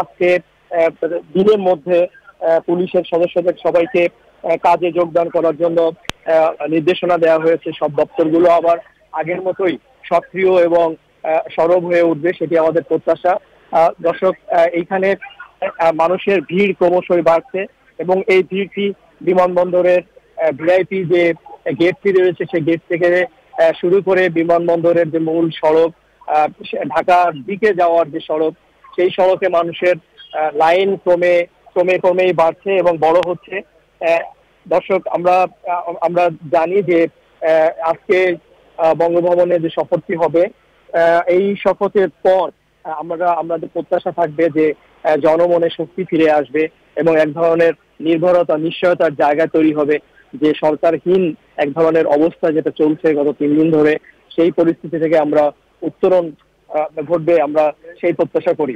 আজকে দিনের মধ্যে পুলিশের সদস্যদের সবাইকে কাজে যোগদান করার জন্য নির্দেশনা দেওয়া হয়েছে। সব দপ্তরগুলো আবার আগের মতোই সক্রিয় এবং সরব হয়ে উঠবে সেটি আমাদের প্রত্যাশা। দর্শক এইখানে মানুষের ভিড় ক্রমশই বাড়ছে এবং এই ভিড়টি বিমানবন্দরের ভিআইপি যে গেটটি রয়েছে সেই গেট থেকে শুরু করে বিমানবন্দরের যে মূল সড়ক ঢাকার দিকে যাওয়ার যে সড়ক, সেই সড়কে মানুষের লাইন ক্রমে ক্রমে ক্রমেই বাড়ছে এবং বড় হচ্ছে। দর্শক, আমরা আমরা জানি যে আজকে বঙ্গভবনে যে শপথটি হবে এই শপথের পর আমরা, আমাদের প্রত্যাশা থাকবে যে জনমনে শক্তি ফিরে আসবে এবং এক ধরনের নির্ভরতা, নিশ্চয়তার জায়গা তৈরি হবে যে সরকারহীন এক ধরনের অবস্থা যেটা চলছে গত তিন দিন ধরে, সেই পরিস্থিতি থেকে আমরা উত্তরণ ঘটবে, আমরা সেই প্রত্যাশা করি।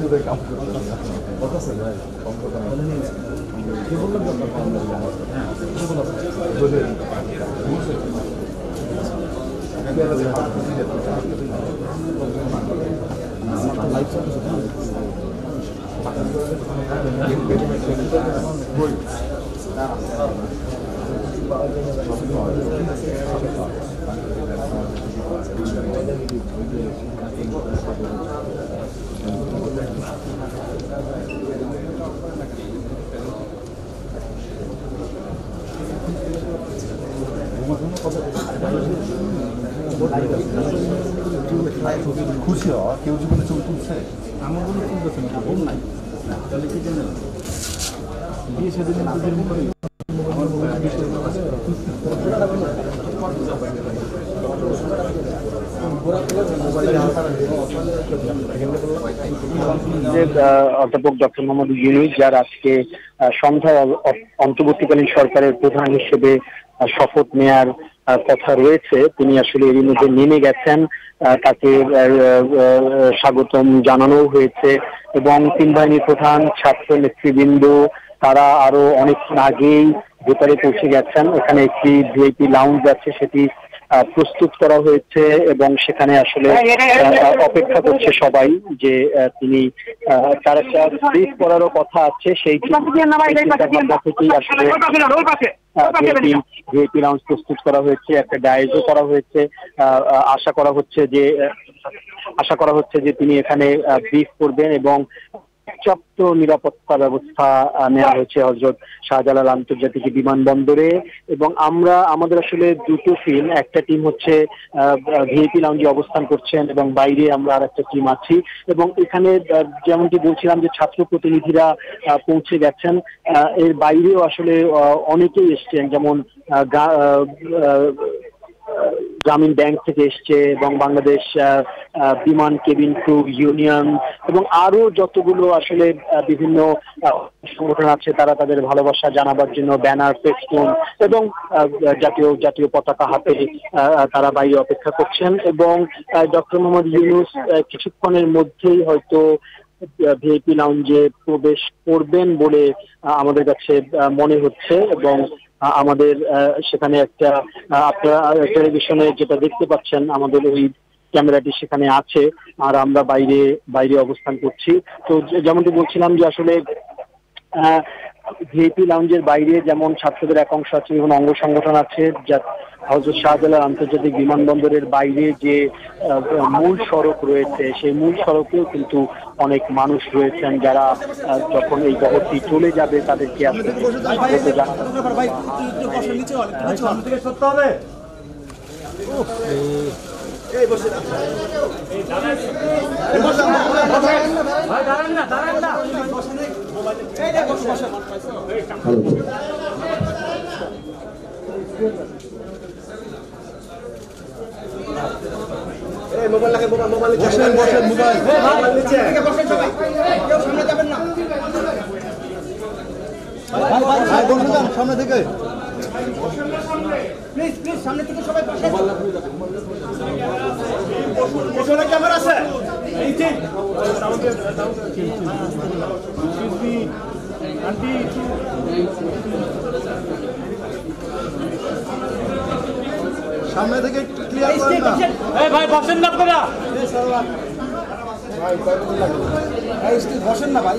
করে কাম খুশি হওয়া কেউ জীবনে ছবি তুলছে? আমার কোনো তুলতেছে না ঘুম নাই। তাহলে কি জানেন? বিয়ে সেদিন যে অধ্যাপক ডক্টর মোহাম্মদ ইউনুস যার আজকে আহ, সন্ধ্যায় অ- অ- অন্তর্বর্তীকালীন সরকারের প্রধান হিসেবে শপথ নেয়ার কথা রয়েছে। তিনি আসলে এরই মধ্যে নেমে গেছেন তাকে স্বাগতম জানানো হয়েছে। এবং তিন বাহিনীর প্রধান, ছাত্র নেতৃবৃন্দ, তারা আরও অনেকক্ষণ আগেই ভেতরে পৌঁছে গেছেন। এখানে একটি ভিআইপি লাউঞ্জ আছে, সেটি প্রস্তুত করা হয়েছে এবং সেখানে আসলে আহ, অপেক্ষা করছে সবাই যে তিনি তার একটা ব্রিফ করারও কথা আছে সেই থেকেই আসলে ভিআইপি লাউঞ্জ প্রস্তুত করা হয়েছে একটা ডায়েজও করা হয়েছে আশা করা হচ্ছে যে আশা করা হচ্ছে যে তিনি এখানে ব্রিফ করবেন এবং পর্যাপ্ত নিরাপত্তা ব্যবস্থা নেওয়া হয়েছে হজরত শাহজালাল আন্তর্জাতিক বিমানবন্দরে। এবং আমরা, আমাদের আসলে দুটো টিম একটা টিম হচ্ছে ভিআইপি লাউঞ্জে অবস্থান করছেন এবং বাইরে আমরা আর একটা টিম আছি। এবং এখানে যেমনটি বলছিলাম যে ছাত্র প্রতিনিধিরা পৌঁছে গেছেন এর বাইরেও আসলে অনেকেই এসছেন। যেমন গ্রামীণ ব্যাংক থেকে এসছে এবং বাংলাদেশ বিমান কেবিন ক্রু ইউনিয়ন এবং আরও যতগুলো আসলে বিভিন্ন সংগঠন আছে তারা তাদের ভালোবাসা জানাবার জন্য ব্যানার, ফেস্টুন এবং জাতীয় জাতীয় পতাকা হাতে তারা বাইরে অপেক্ষা করছেন এবং ডক্টর মোহাম্মদ ইউনুস কিছুক্ষণের মধ্যেই হয়তো ভিআইপি লাউঞ্জে প্রবেশ করবেন বলে আমাদের কাছে মনে হচ্ছে এবং আমাদের সেখানে একটা আপনারা টেলিভিশনে যেটা দেখতে পাচ্ছেন, আমাদের ওই ক্যামেরাটি সেখানে আছে, আর আমরা বাইরে বাইরে অবস্থান করছি। তো যেমনটি বলছিলাম যে আসলে ভিআইপি লাউঞ্জের বাইরে যেমন ছাত্রদের এক অংশ আছে এবং অঙ্গ সংগঠন আছে, যা হজরত শাহজালাল আন্তর্জাতিক বিমানবন্দরের বাইরে যে মূল সড়ক রয়েছে, সেই মূল সড়কেও কিন্তু অনেক মানুষ রয়েছেন যারা যখন এই বহরটি চলে যাবে তাদেরকে জানানো এই বসে মোবাইল লাগে মোবাইল মোবাইল বসেন বসেন মোবাইল মোবাইল নিচে বসেন। সবাই কেউ সামনে যাবেন না ভাই বসে যান সামনে থেকে। প্লিজ প্লিজ সামনে থেকে সবাই বসেন পিছনে ক্যামেরা আছে? এই ঠিক আন্টি সামনে থেকে ক্লিয়ার করেন না। এই ভাই বসেন না আপনারা। ভাই কয় মিনিট লাগে ভাই স্টিল বসেন না ভাই।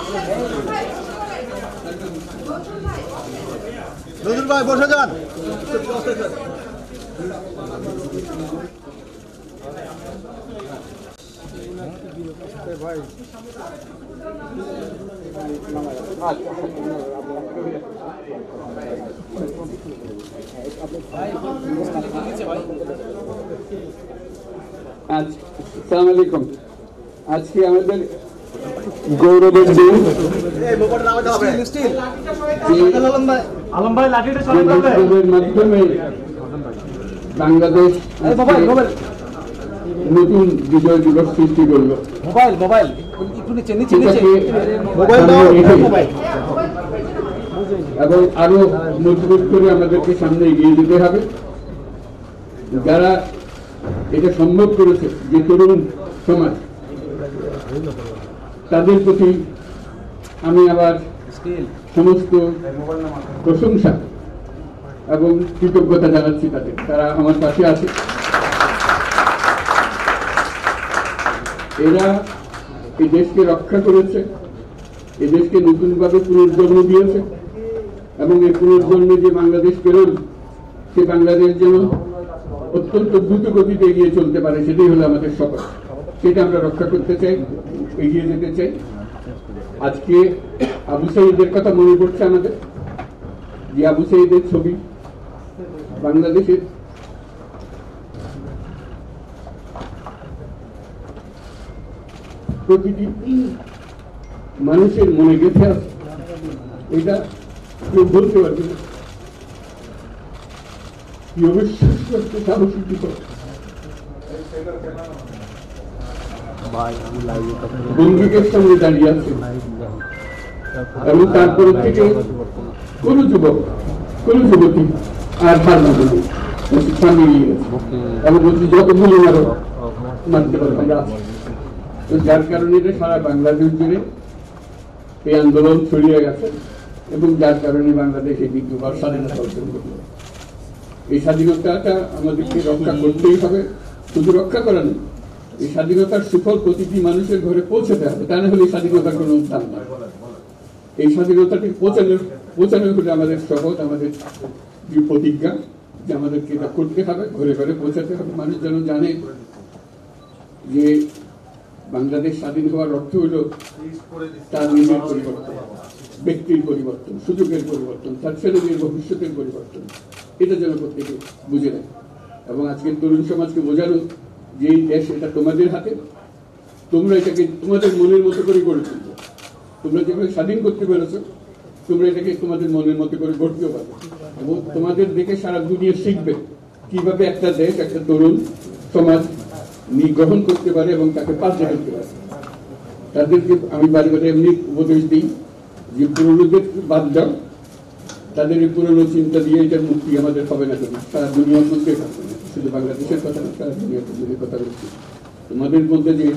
নজরুল ভাই বসে যান। আলাইকুম। আজকে আমাদের গৌরবের দিন। মাধ্যমে বাংলাদেশ নতুন বিজয় দিবস সৃষ্টি করল। Mobile mobile. এবং আরও মজবুত করে আমাদেরকে সামনে এগিয়ে যেতে হবে। যারা এটা সম্ভব করেছে যে তরুণ সমাজ তাদের প্রতি আমি আবার সমস্ত প্রশংসা এবং কৃতজ্ঞতা জানাচ্ছি তাদের। তারা আমার পাশে আছে। এরা এই দেশকে রক্ষা করেছে এই দেশকে নতুনভাবে পুনর্জন্ম দিয়েছে এবং এই পুনর্জন্মে যে বাংলাদেশ পেরোল সে বাংলাদেশ যেন অত্যন্ত দ্রুত গতিতে এগিয়ে চলতে পারে সেটাই হলো আমাদের শপথ। সেটা আমরা রক্ষা করতে চাই। এগিয়ে যেতে চাই। আজকে আবু সাইদের কথা মনে পড়ছে আমাদের, যে আবু সাইদের ছবি বাংলাদেশের। প্রতিটি মানুষের মনে গেছে এটা কেউ বলতে পারবে না। কি অবিশ্বাস করতে সাহসী বন্দুকের সঙ্গে দাঁড়িয়ে আছে এবং তারপর থেকে কোন যুবক কোন যুবতী আর গেছে। এবং বলছি যতগুলো আরও মানতে পারব। তো যার কারণে এটা সারা বাংলাদেশ জুড়ে এই আন্দোলন ছড়িয়ে গেছে এবং যার কারণে বাংলাদেশ এই দ্বিতীয়বার স্বাধীনতা অর্জন করল এই স্বাধীনতাটা আমাদেরকে রক্ষা করতেই হবে শুধু রক্ষা করা নেই এই স্বাধীনতার সুফল প্রতিটি মানুষের ঘরে পৌঁছাতে হবে। তা না হলে এই স্বাধীনতার কোনো উদ্যান নয়। এই স্বাধীনতাটি পৌঁছানো পৌঁছানো হলে আমাদের শপথ, আমাদের যে প্রতিজ্ঞা যে আমাদেরকে এটা করতে হবে, ঘরে ঘরে পৌঁছাতে হবে। মানুষ যেন জানে যে বাংলাদেশ স্বাধীন হওয়ার অর্থ হলো তার নিজের পরিবর্তন, ব্যক্তির পরিবর্তন, সুযোগের পরিবর্তন, তার ছেলেমেয়ের ভবিষ্যতের পরিবর্তন। এটা যেন প্রত্যেকে বুঝে নেয়। এবং আজকের তরুণ সমাজকে বোঝানো যে এই দেশ এটা তোমাদের হাতে, তোমরা এটাকে তোমাদের মনের মতো করে গড়ে তুলবে। তোমরা যেভাবে স্বাধীন করতে পেরেছ, তোমরা এটাকে তোমাদের মনের মতো করে গড়তেও পারবে। এবং তোমাদের দেখে সারা দুনিয়া শিখবে কীভাবে একটা দেশ, একটা তরুণ সমাজ নি- গ্রহণ করতে পারে এবং তাকে পাল্টে ফেলতে পারে। তাদেরকে আমি বারে বারে এমনি উপদেশ দিই যে পুরনোদের বাদ দাও তাদের এই পুরনো চিন্তা দিয়ে এটার মুক্তি আমাদের হবে না কেন? সারা দুনিয়ার মধ্যে থাকবে। না। শুধু বাংলাদেশের কথা না, সারা দুনিয়ার মধ্যে কথা বলছি। তোমাদের মধ্যে যে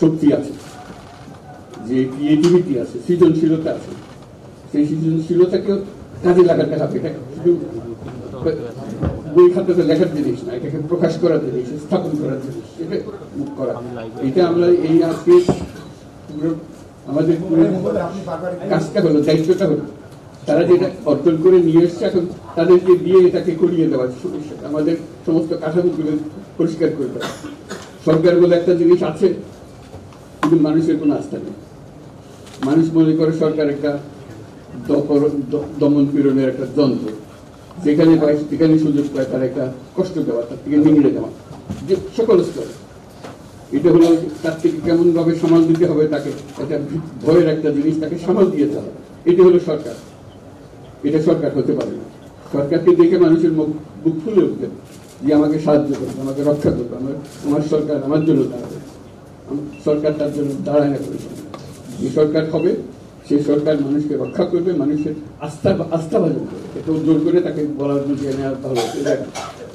শক্তি আছে, যে ক্রিয়েটিভিটি আছে, সৃজনশীলতা আছে, সেই সৃজনশীলতাকেও কাজে লাগাতে হবে। এটা শুধু বই খাতাতে লেখার জিনিস না, এটাকে প্রকাশ করার জিনিস, স্থাপন করার জিনিস, এটা মুখ করা। এটা আমরা এই আজকে আমাদের কাজটা হলো, দায়িত্বটা হলো তারা যেটা অর্জন করে নিয়ে এসছে, এখন তাদেরকে দিয়ে এটাকে করিয়ে দেওয়া, আমাদের সমস্ত কাঠামোগুলো পরিষ্কার করে দেওয়া। সরকার বলে একটা জিনিস আছে, কিন্তু মানুষের কোনো আস্থা নেই। মানুষ মনে করে সরকার একটা দমন পীড়নের একটা যন্ত্র। যেখানে পায় যেখানে সুযোগ পায় তার একটা কষ্ট দেওয়া, তার থেকে নিংড়ে দেওয়া, যে সকল স্তরে। এটা হলো তার থেকে কেমনভাবে সামাল দিতে হবে তাকে, একটা ভয়ের একটা জিনিস তাকে সামাল দিয়ে দেওয়া। এটা হলো সরকার। এটা সরকার হতে পারে না। সরকারকে দেখে মানুষের মুখ বুক ফুলে উঠবে যে আমাকে সাহায্য করবে, আমাকে রক্ষা করবে, আমার আমার সরকার আমার জন্য দাঁড়াবে। সরকার তার জন্য দাঁড়ায় না যে সরকার হবে, সেই সরকার মানুষকে রক্ষা করবে, মানুষের আস্থা আস্থা ভাজন করবে। এটা জোর করে তাকে বলার বুঝিয়ে নেওয়া ভালো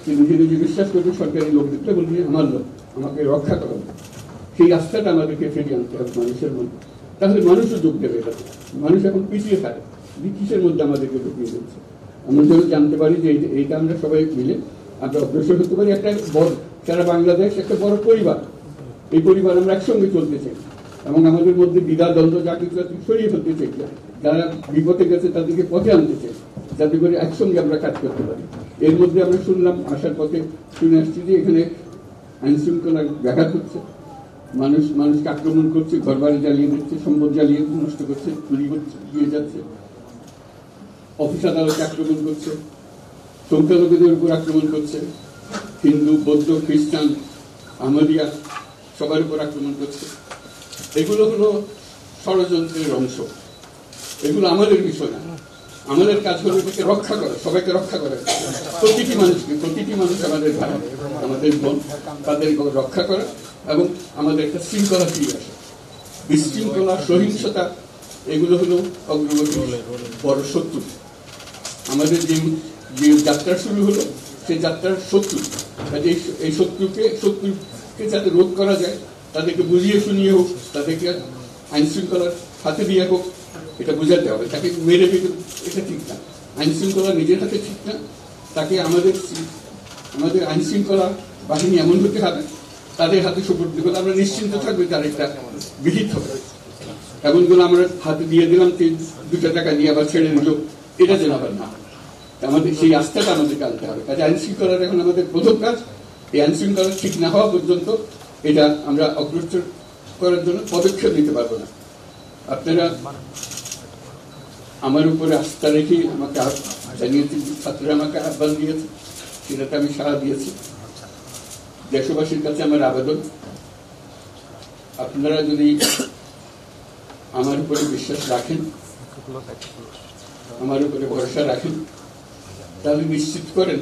সে নিজে নিজে বিশ্বাস করবে সরকারি লোক দেখতে বলবে আমার লোক, আমাকে রক্ষা করা। হবে। সেই আস্থাটা আমাদেরকে ফিরিয়ে আনতে হবে মানুষের মধ্যে। তাহলে মানুষও যোগ দেবে মানুষ এখন পিছিয়ে থাকে। কিসের মধ্যে আমাদেরকে ঢুকিয়ে দিচ্ছে। আমরা যেন জানতে পারি যে এইটা- আমরা সবাই মিলে আমরা অগ্রসর হতে পারি। একটা বড় সারা বাংলাদেশ, একটা বড় পরিবার। এই পরিবার আমরা একসঙ্গে চলতে চাই। এবং আমাদের মধ্যে দ্বিধা, দ্বন্দ্ব, যা কিছু সরিয়ে ফেলতে চাই। যারা বিপদে গেছে তাদেরকে পথে আনতে চাই, যাতে করে একসঙ্গে আমরা কাজ করতে পারি। এর মধ্যে আমরা শুনলাম, আসার পথে শুনে আসছি যে এখানে আইন শৃঙ্খলা ব্যাঘাত হচ্ছে। মানুষ মানুষকে আক্রমণ করছে ঘর বাড়ি জ্বালিয়ে দিচ্ছে, সম্পদ জ্বালিয়ে নষ্ট করছে, চুরি করছে দিয়ে যাচ্ছে। অফিস আদালতে আক্রমণ করছে, সংখ্যালঘুদের উপর আক্রমণ করছে, হিন্দু, বৌদ্ধ, খ্রিস্টান, আহমদিয়া সবার উপর আক্রমণ করছে। এগুলো হলো ষড়যন্ত্রের অংশ। এগুলো আমাদের বিষয় না। আমাদের কাজ হলো এটাকে রক্ষা করা, সবাইকে রক্ষা করা। প্রতিটি মানুষকে, প্রতিটি মানুষ আমাদের ভাই আমাদের বোন তাদের রক্ষা করা এবং আমাদের একটা শৃঙ্খলা ফিরে আসা। বিশৃঙ্খলা, সহিংসতা, এগুলো হলো অগ্রগতি বড় শত্রু। আমাদের যে যে যাত্রা শুরু হলো, সেই যাত্রার শত্রু কাজে এই- শত্রুকে শত্রুকে যাতে রোধ করা যায়, তাদেরকে বুঝিয়ে শুনিয়ে হোক, তাদেরকে আইন শৃঙ্খলার হাতে দিয়ে হোক, এটা বোঝাতে হবে। তাকে মেরে ফেলে এটা ঠিক না। আইন শৃঙ্খলা নিজের হাতে ঠিক না, তাকে আমাদের আমাদের আইন শৃঙ্খলা বাহিনী এমন হতে হবে, তাদের হাতে সুপর্দ করে আমরা নিশ্চিন্ত থাকবে তার একটা বিহিত হবে। এমনগুলো আমরা হাতে দিয়ে দিলাম দুটো টাকা নিয়ে আবার ছেড়ে দিল। এটা যেন আবার না আমাদের সেই আস্থাটা আমাদেরকে আনতে হবে। কাজে আইন শৃঙ্খলার এখন আমাদের প্রথম কাজ। এই আইন শৃঙ্খলা ঠিক না হওয়া পর্যন্ত এটা আমরা অগ্রসর করার জন্য পদক্ষেপ নিতে পারব না। আপনারা আমার উপরে আস্থা রেখে আমাকে আহ- জানিয়েছে ছাত্ররা আমাকে আহ্বান দিয়েছে। সেটাতে আমি সাড়া দিয়েছি। দেশবাসীর কাছে আমার আবেদন। আপনারা যদি আমার উপরে বিশ্বাস রাখেন আমার উপরে ভরসা রাখেন। তাহলে নিশ্চিত করেন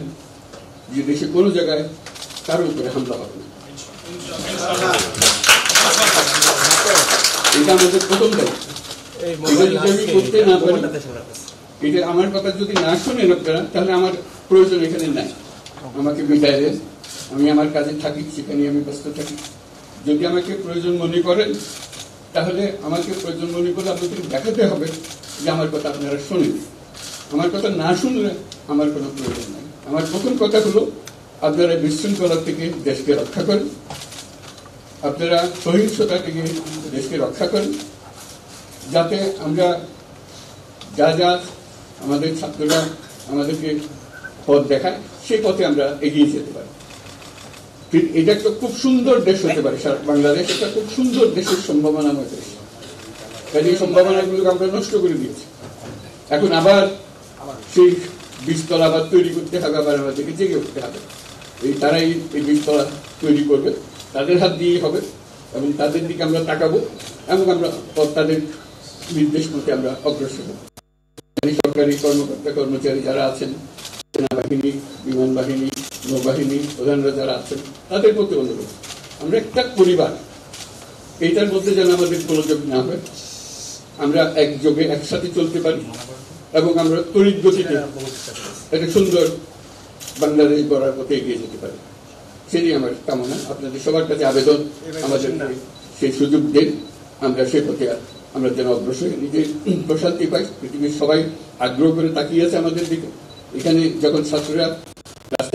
যে দেশে কোনো জায়গায় কারও উপরে হামলা হবে না। এটা আমাদের প্রথম দায়িত্ব। এটা যদি আমি করতে না পারি এটা আমার কথা যদি না শোনেন আপনারা তাহলে আমার প্রয়োজন এখানে নাই। আমাকে বিদায় দেন। আমি আমার কাজে থাকি সেখানে আমি ব্যস্ত থাকি। যদি আমাকে প্রয়োজন মনে করেন তাহলে আমাকে প্রয়োজন মনে করলে আপনাদের দেখাতে হবে যে আমার কথা আপনারা শোনেন। আমার কথা না শুনলে আমার কোনো প্রয়োজন নাই। আমার প্রথম কথা হলো, আপনারা বিশৃঙ্খলা থেকে দেশকে রক্ষা করেন। আপনারা সহিংসতা থেকে দেশকে রক্ষা করেন। যাতে আমরা যা যা আমাদের ছাত্ররা আমাদেরকে পথ দেখায় সেই পথে আমরা এগিয়ে যেতে পারি। এটা একটা খুব সুন্দর দেশ হতে পারে বাংলাদেশ একটা খুব সুন্দর দেশের সম্ভাবনাময় দেশ কাজে এই সম্ভাবনাগুলোকে আমরা নষ্ট করে দিয়েছি। এখন আবার সেই বীজতলা আবার তৈরি করতে হবে, আবার আমাদেরকে জেগে উঠতে হবে। এই তারাই এই বীজতলা তৈরি করবে, তাদের হাত দিয়েই হবে। এবং তাদের দিকে আমরা তাকাবো এবং আমরা তাদের নির্দেশ মতে আমরা অগ্রসর হব। সরকারি কর্মকর্তা, কর্মচারী যারা আছেন, সেনাবাহিনী বিমান বাহিনী নৌবাহিনী প্রধানরা যারা আছেন, তাদের প্রতি অনুরোধ। আমরা একটা পরিবার, এইটার মধ্যে যেন আমাদের গোলযোগ না হয়। আমরা একযোগে একসাথে চলতে পারি এবং আমরা তড়িৎ গতিতে একটা সুন্দর বাংলাদেশ গড়ার পথে এগিয়ে যেতে পারি। সেটাই আমার কামনা। আপনাদের সবার কাছে আবেদন আমাদের সেই সুযোগ দেন। আমরা সে পথে আমরা যেন অগ্রসর নিজে প্রশান্তি পাই। পৃথিবীর সবাই আগ্রহ করে তাকিয়ে আছে আমাদের দিকে। এখানে যখন ছাত্ররা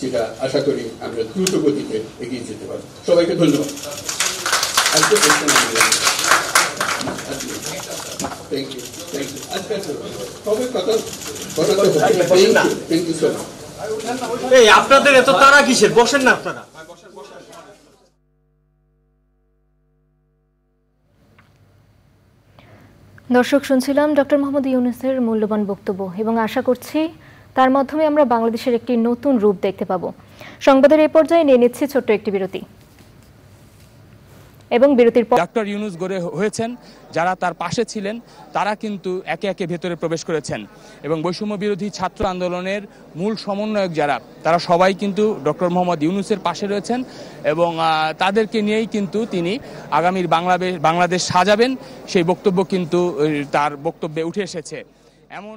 সেটা আশা করি আমরা দ্রুত গতিতে এগিয়ে যেতে পারব। সবাইকে ধন্যবাদ। আজকে থ্যাংক ইউ থ্যাংক ইউ আজকে সবাই কথা কথা তো thank you thank you so much এই আপনাদের এত তারা কিসের? বসেন না আপনারা। দর্শক শুনছিলাম ডক্টর মোহাম্মদ ইউনুসের মূল্যবান বক্তব্য এবং আশা করছি তার মাধ্যমে আমরা বাংলাদেশের একটি নতুন রূপ দেখতে পাব। সংবাদের এই পর্যায়ে নিয়ে নিচ্ছি ছোট্ট একটি বিরতি। এবং বিরতির পর ডক্টর ইউনুস গড়ে হয়েছেন, যারা তার পাশে ছিলেন, তারা কিন্তু একে একে ভেতরে প্রবেশ করেছেন। এবং বৈষম্য বিরোধী ছাত্র আন্দোলনের মূল সমন্বয়ক যারা, তারা সবাই কিন্তু ডক্টর মোহাম্মদ ইউনুসের পাশে রয়েছেন এবং তাদেরকে নিয়েই কিন্তু তিনি আগামীর বাংলাদেশ বাংলাদেশ সাজাবেন। সেই বক্তব্য কিন্তু তার বক্তব্যে উঠে এসেছে। এমন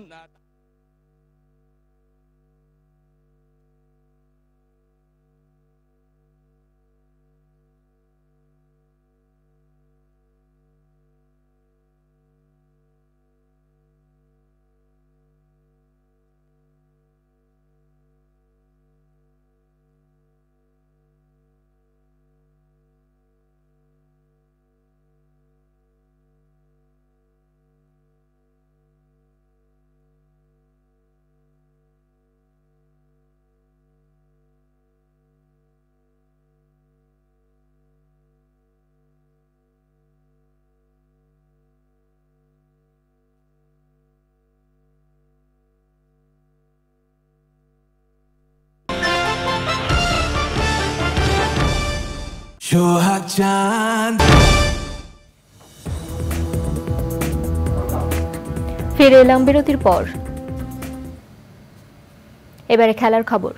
সোহাগ চাঁদ। ফিরে এলাম বিরতির পর। এবারে খেলার খবর।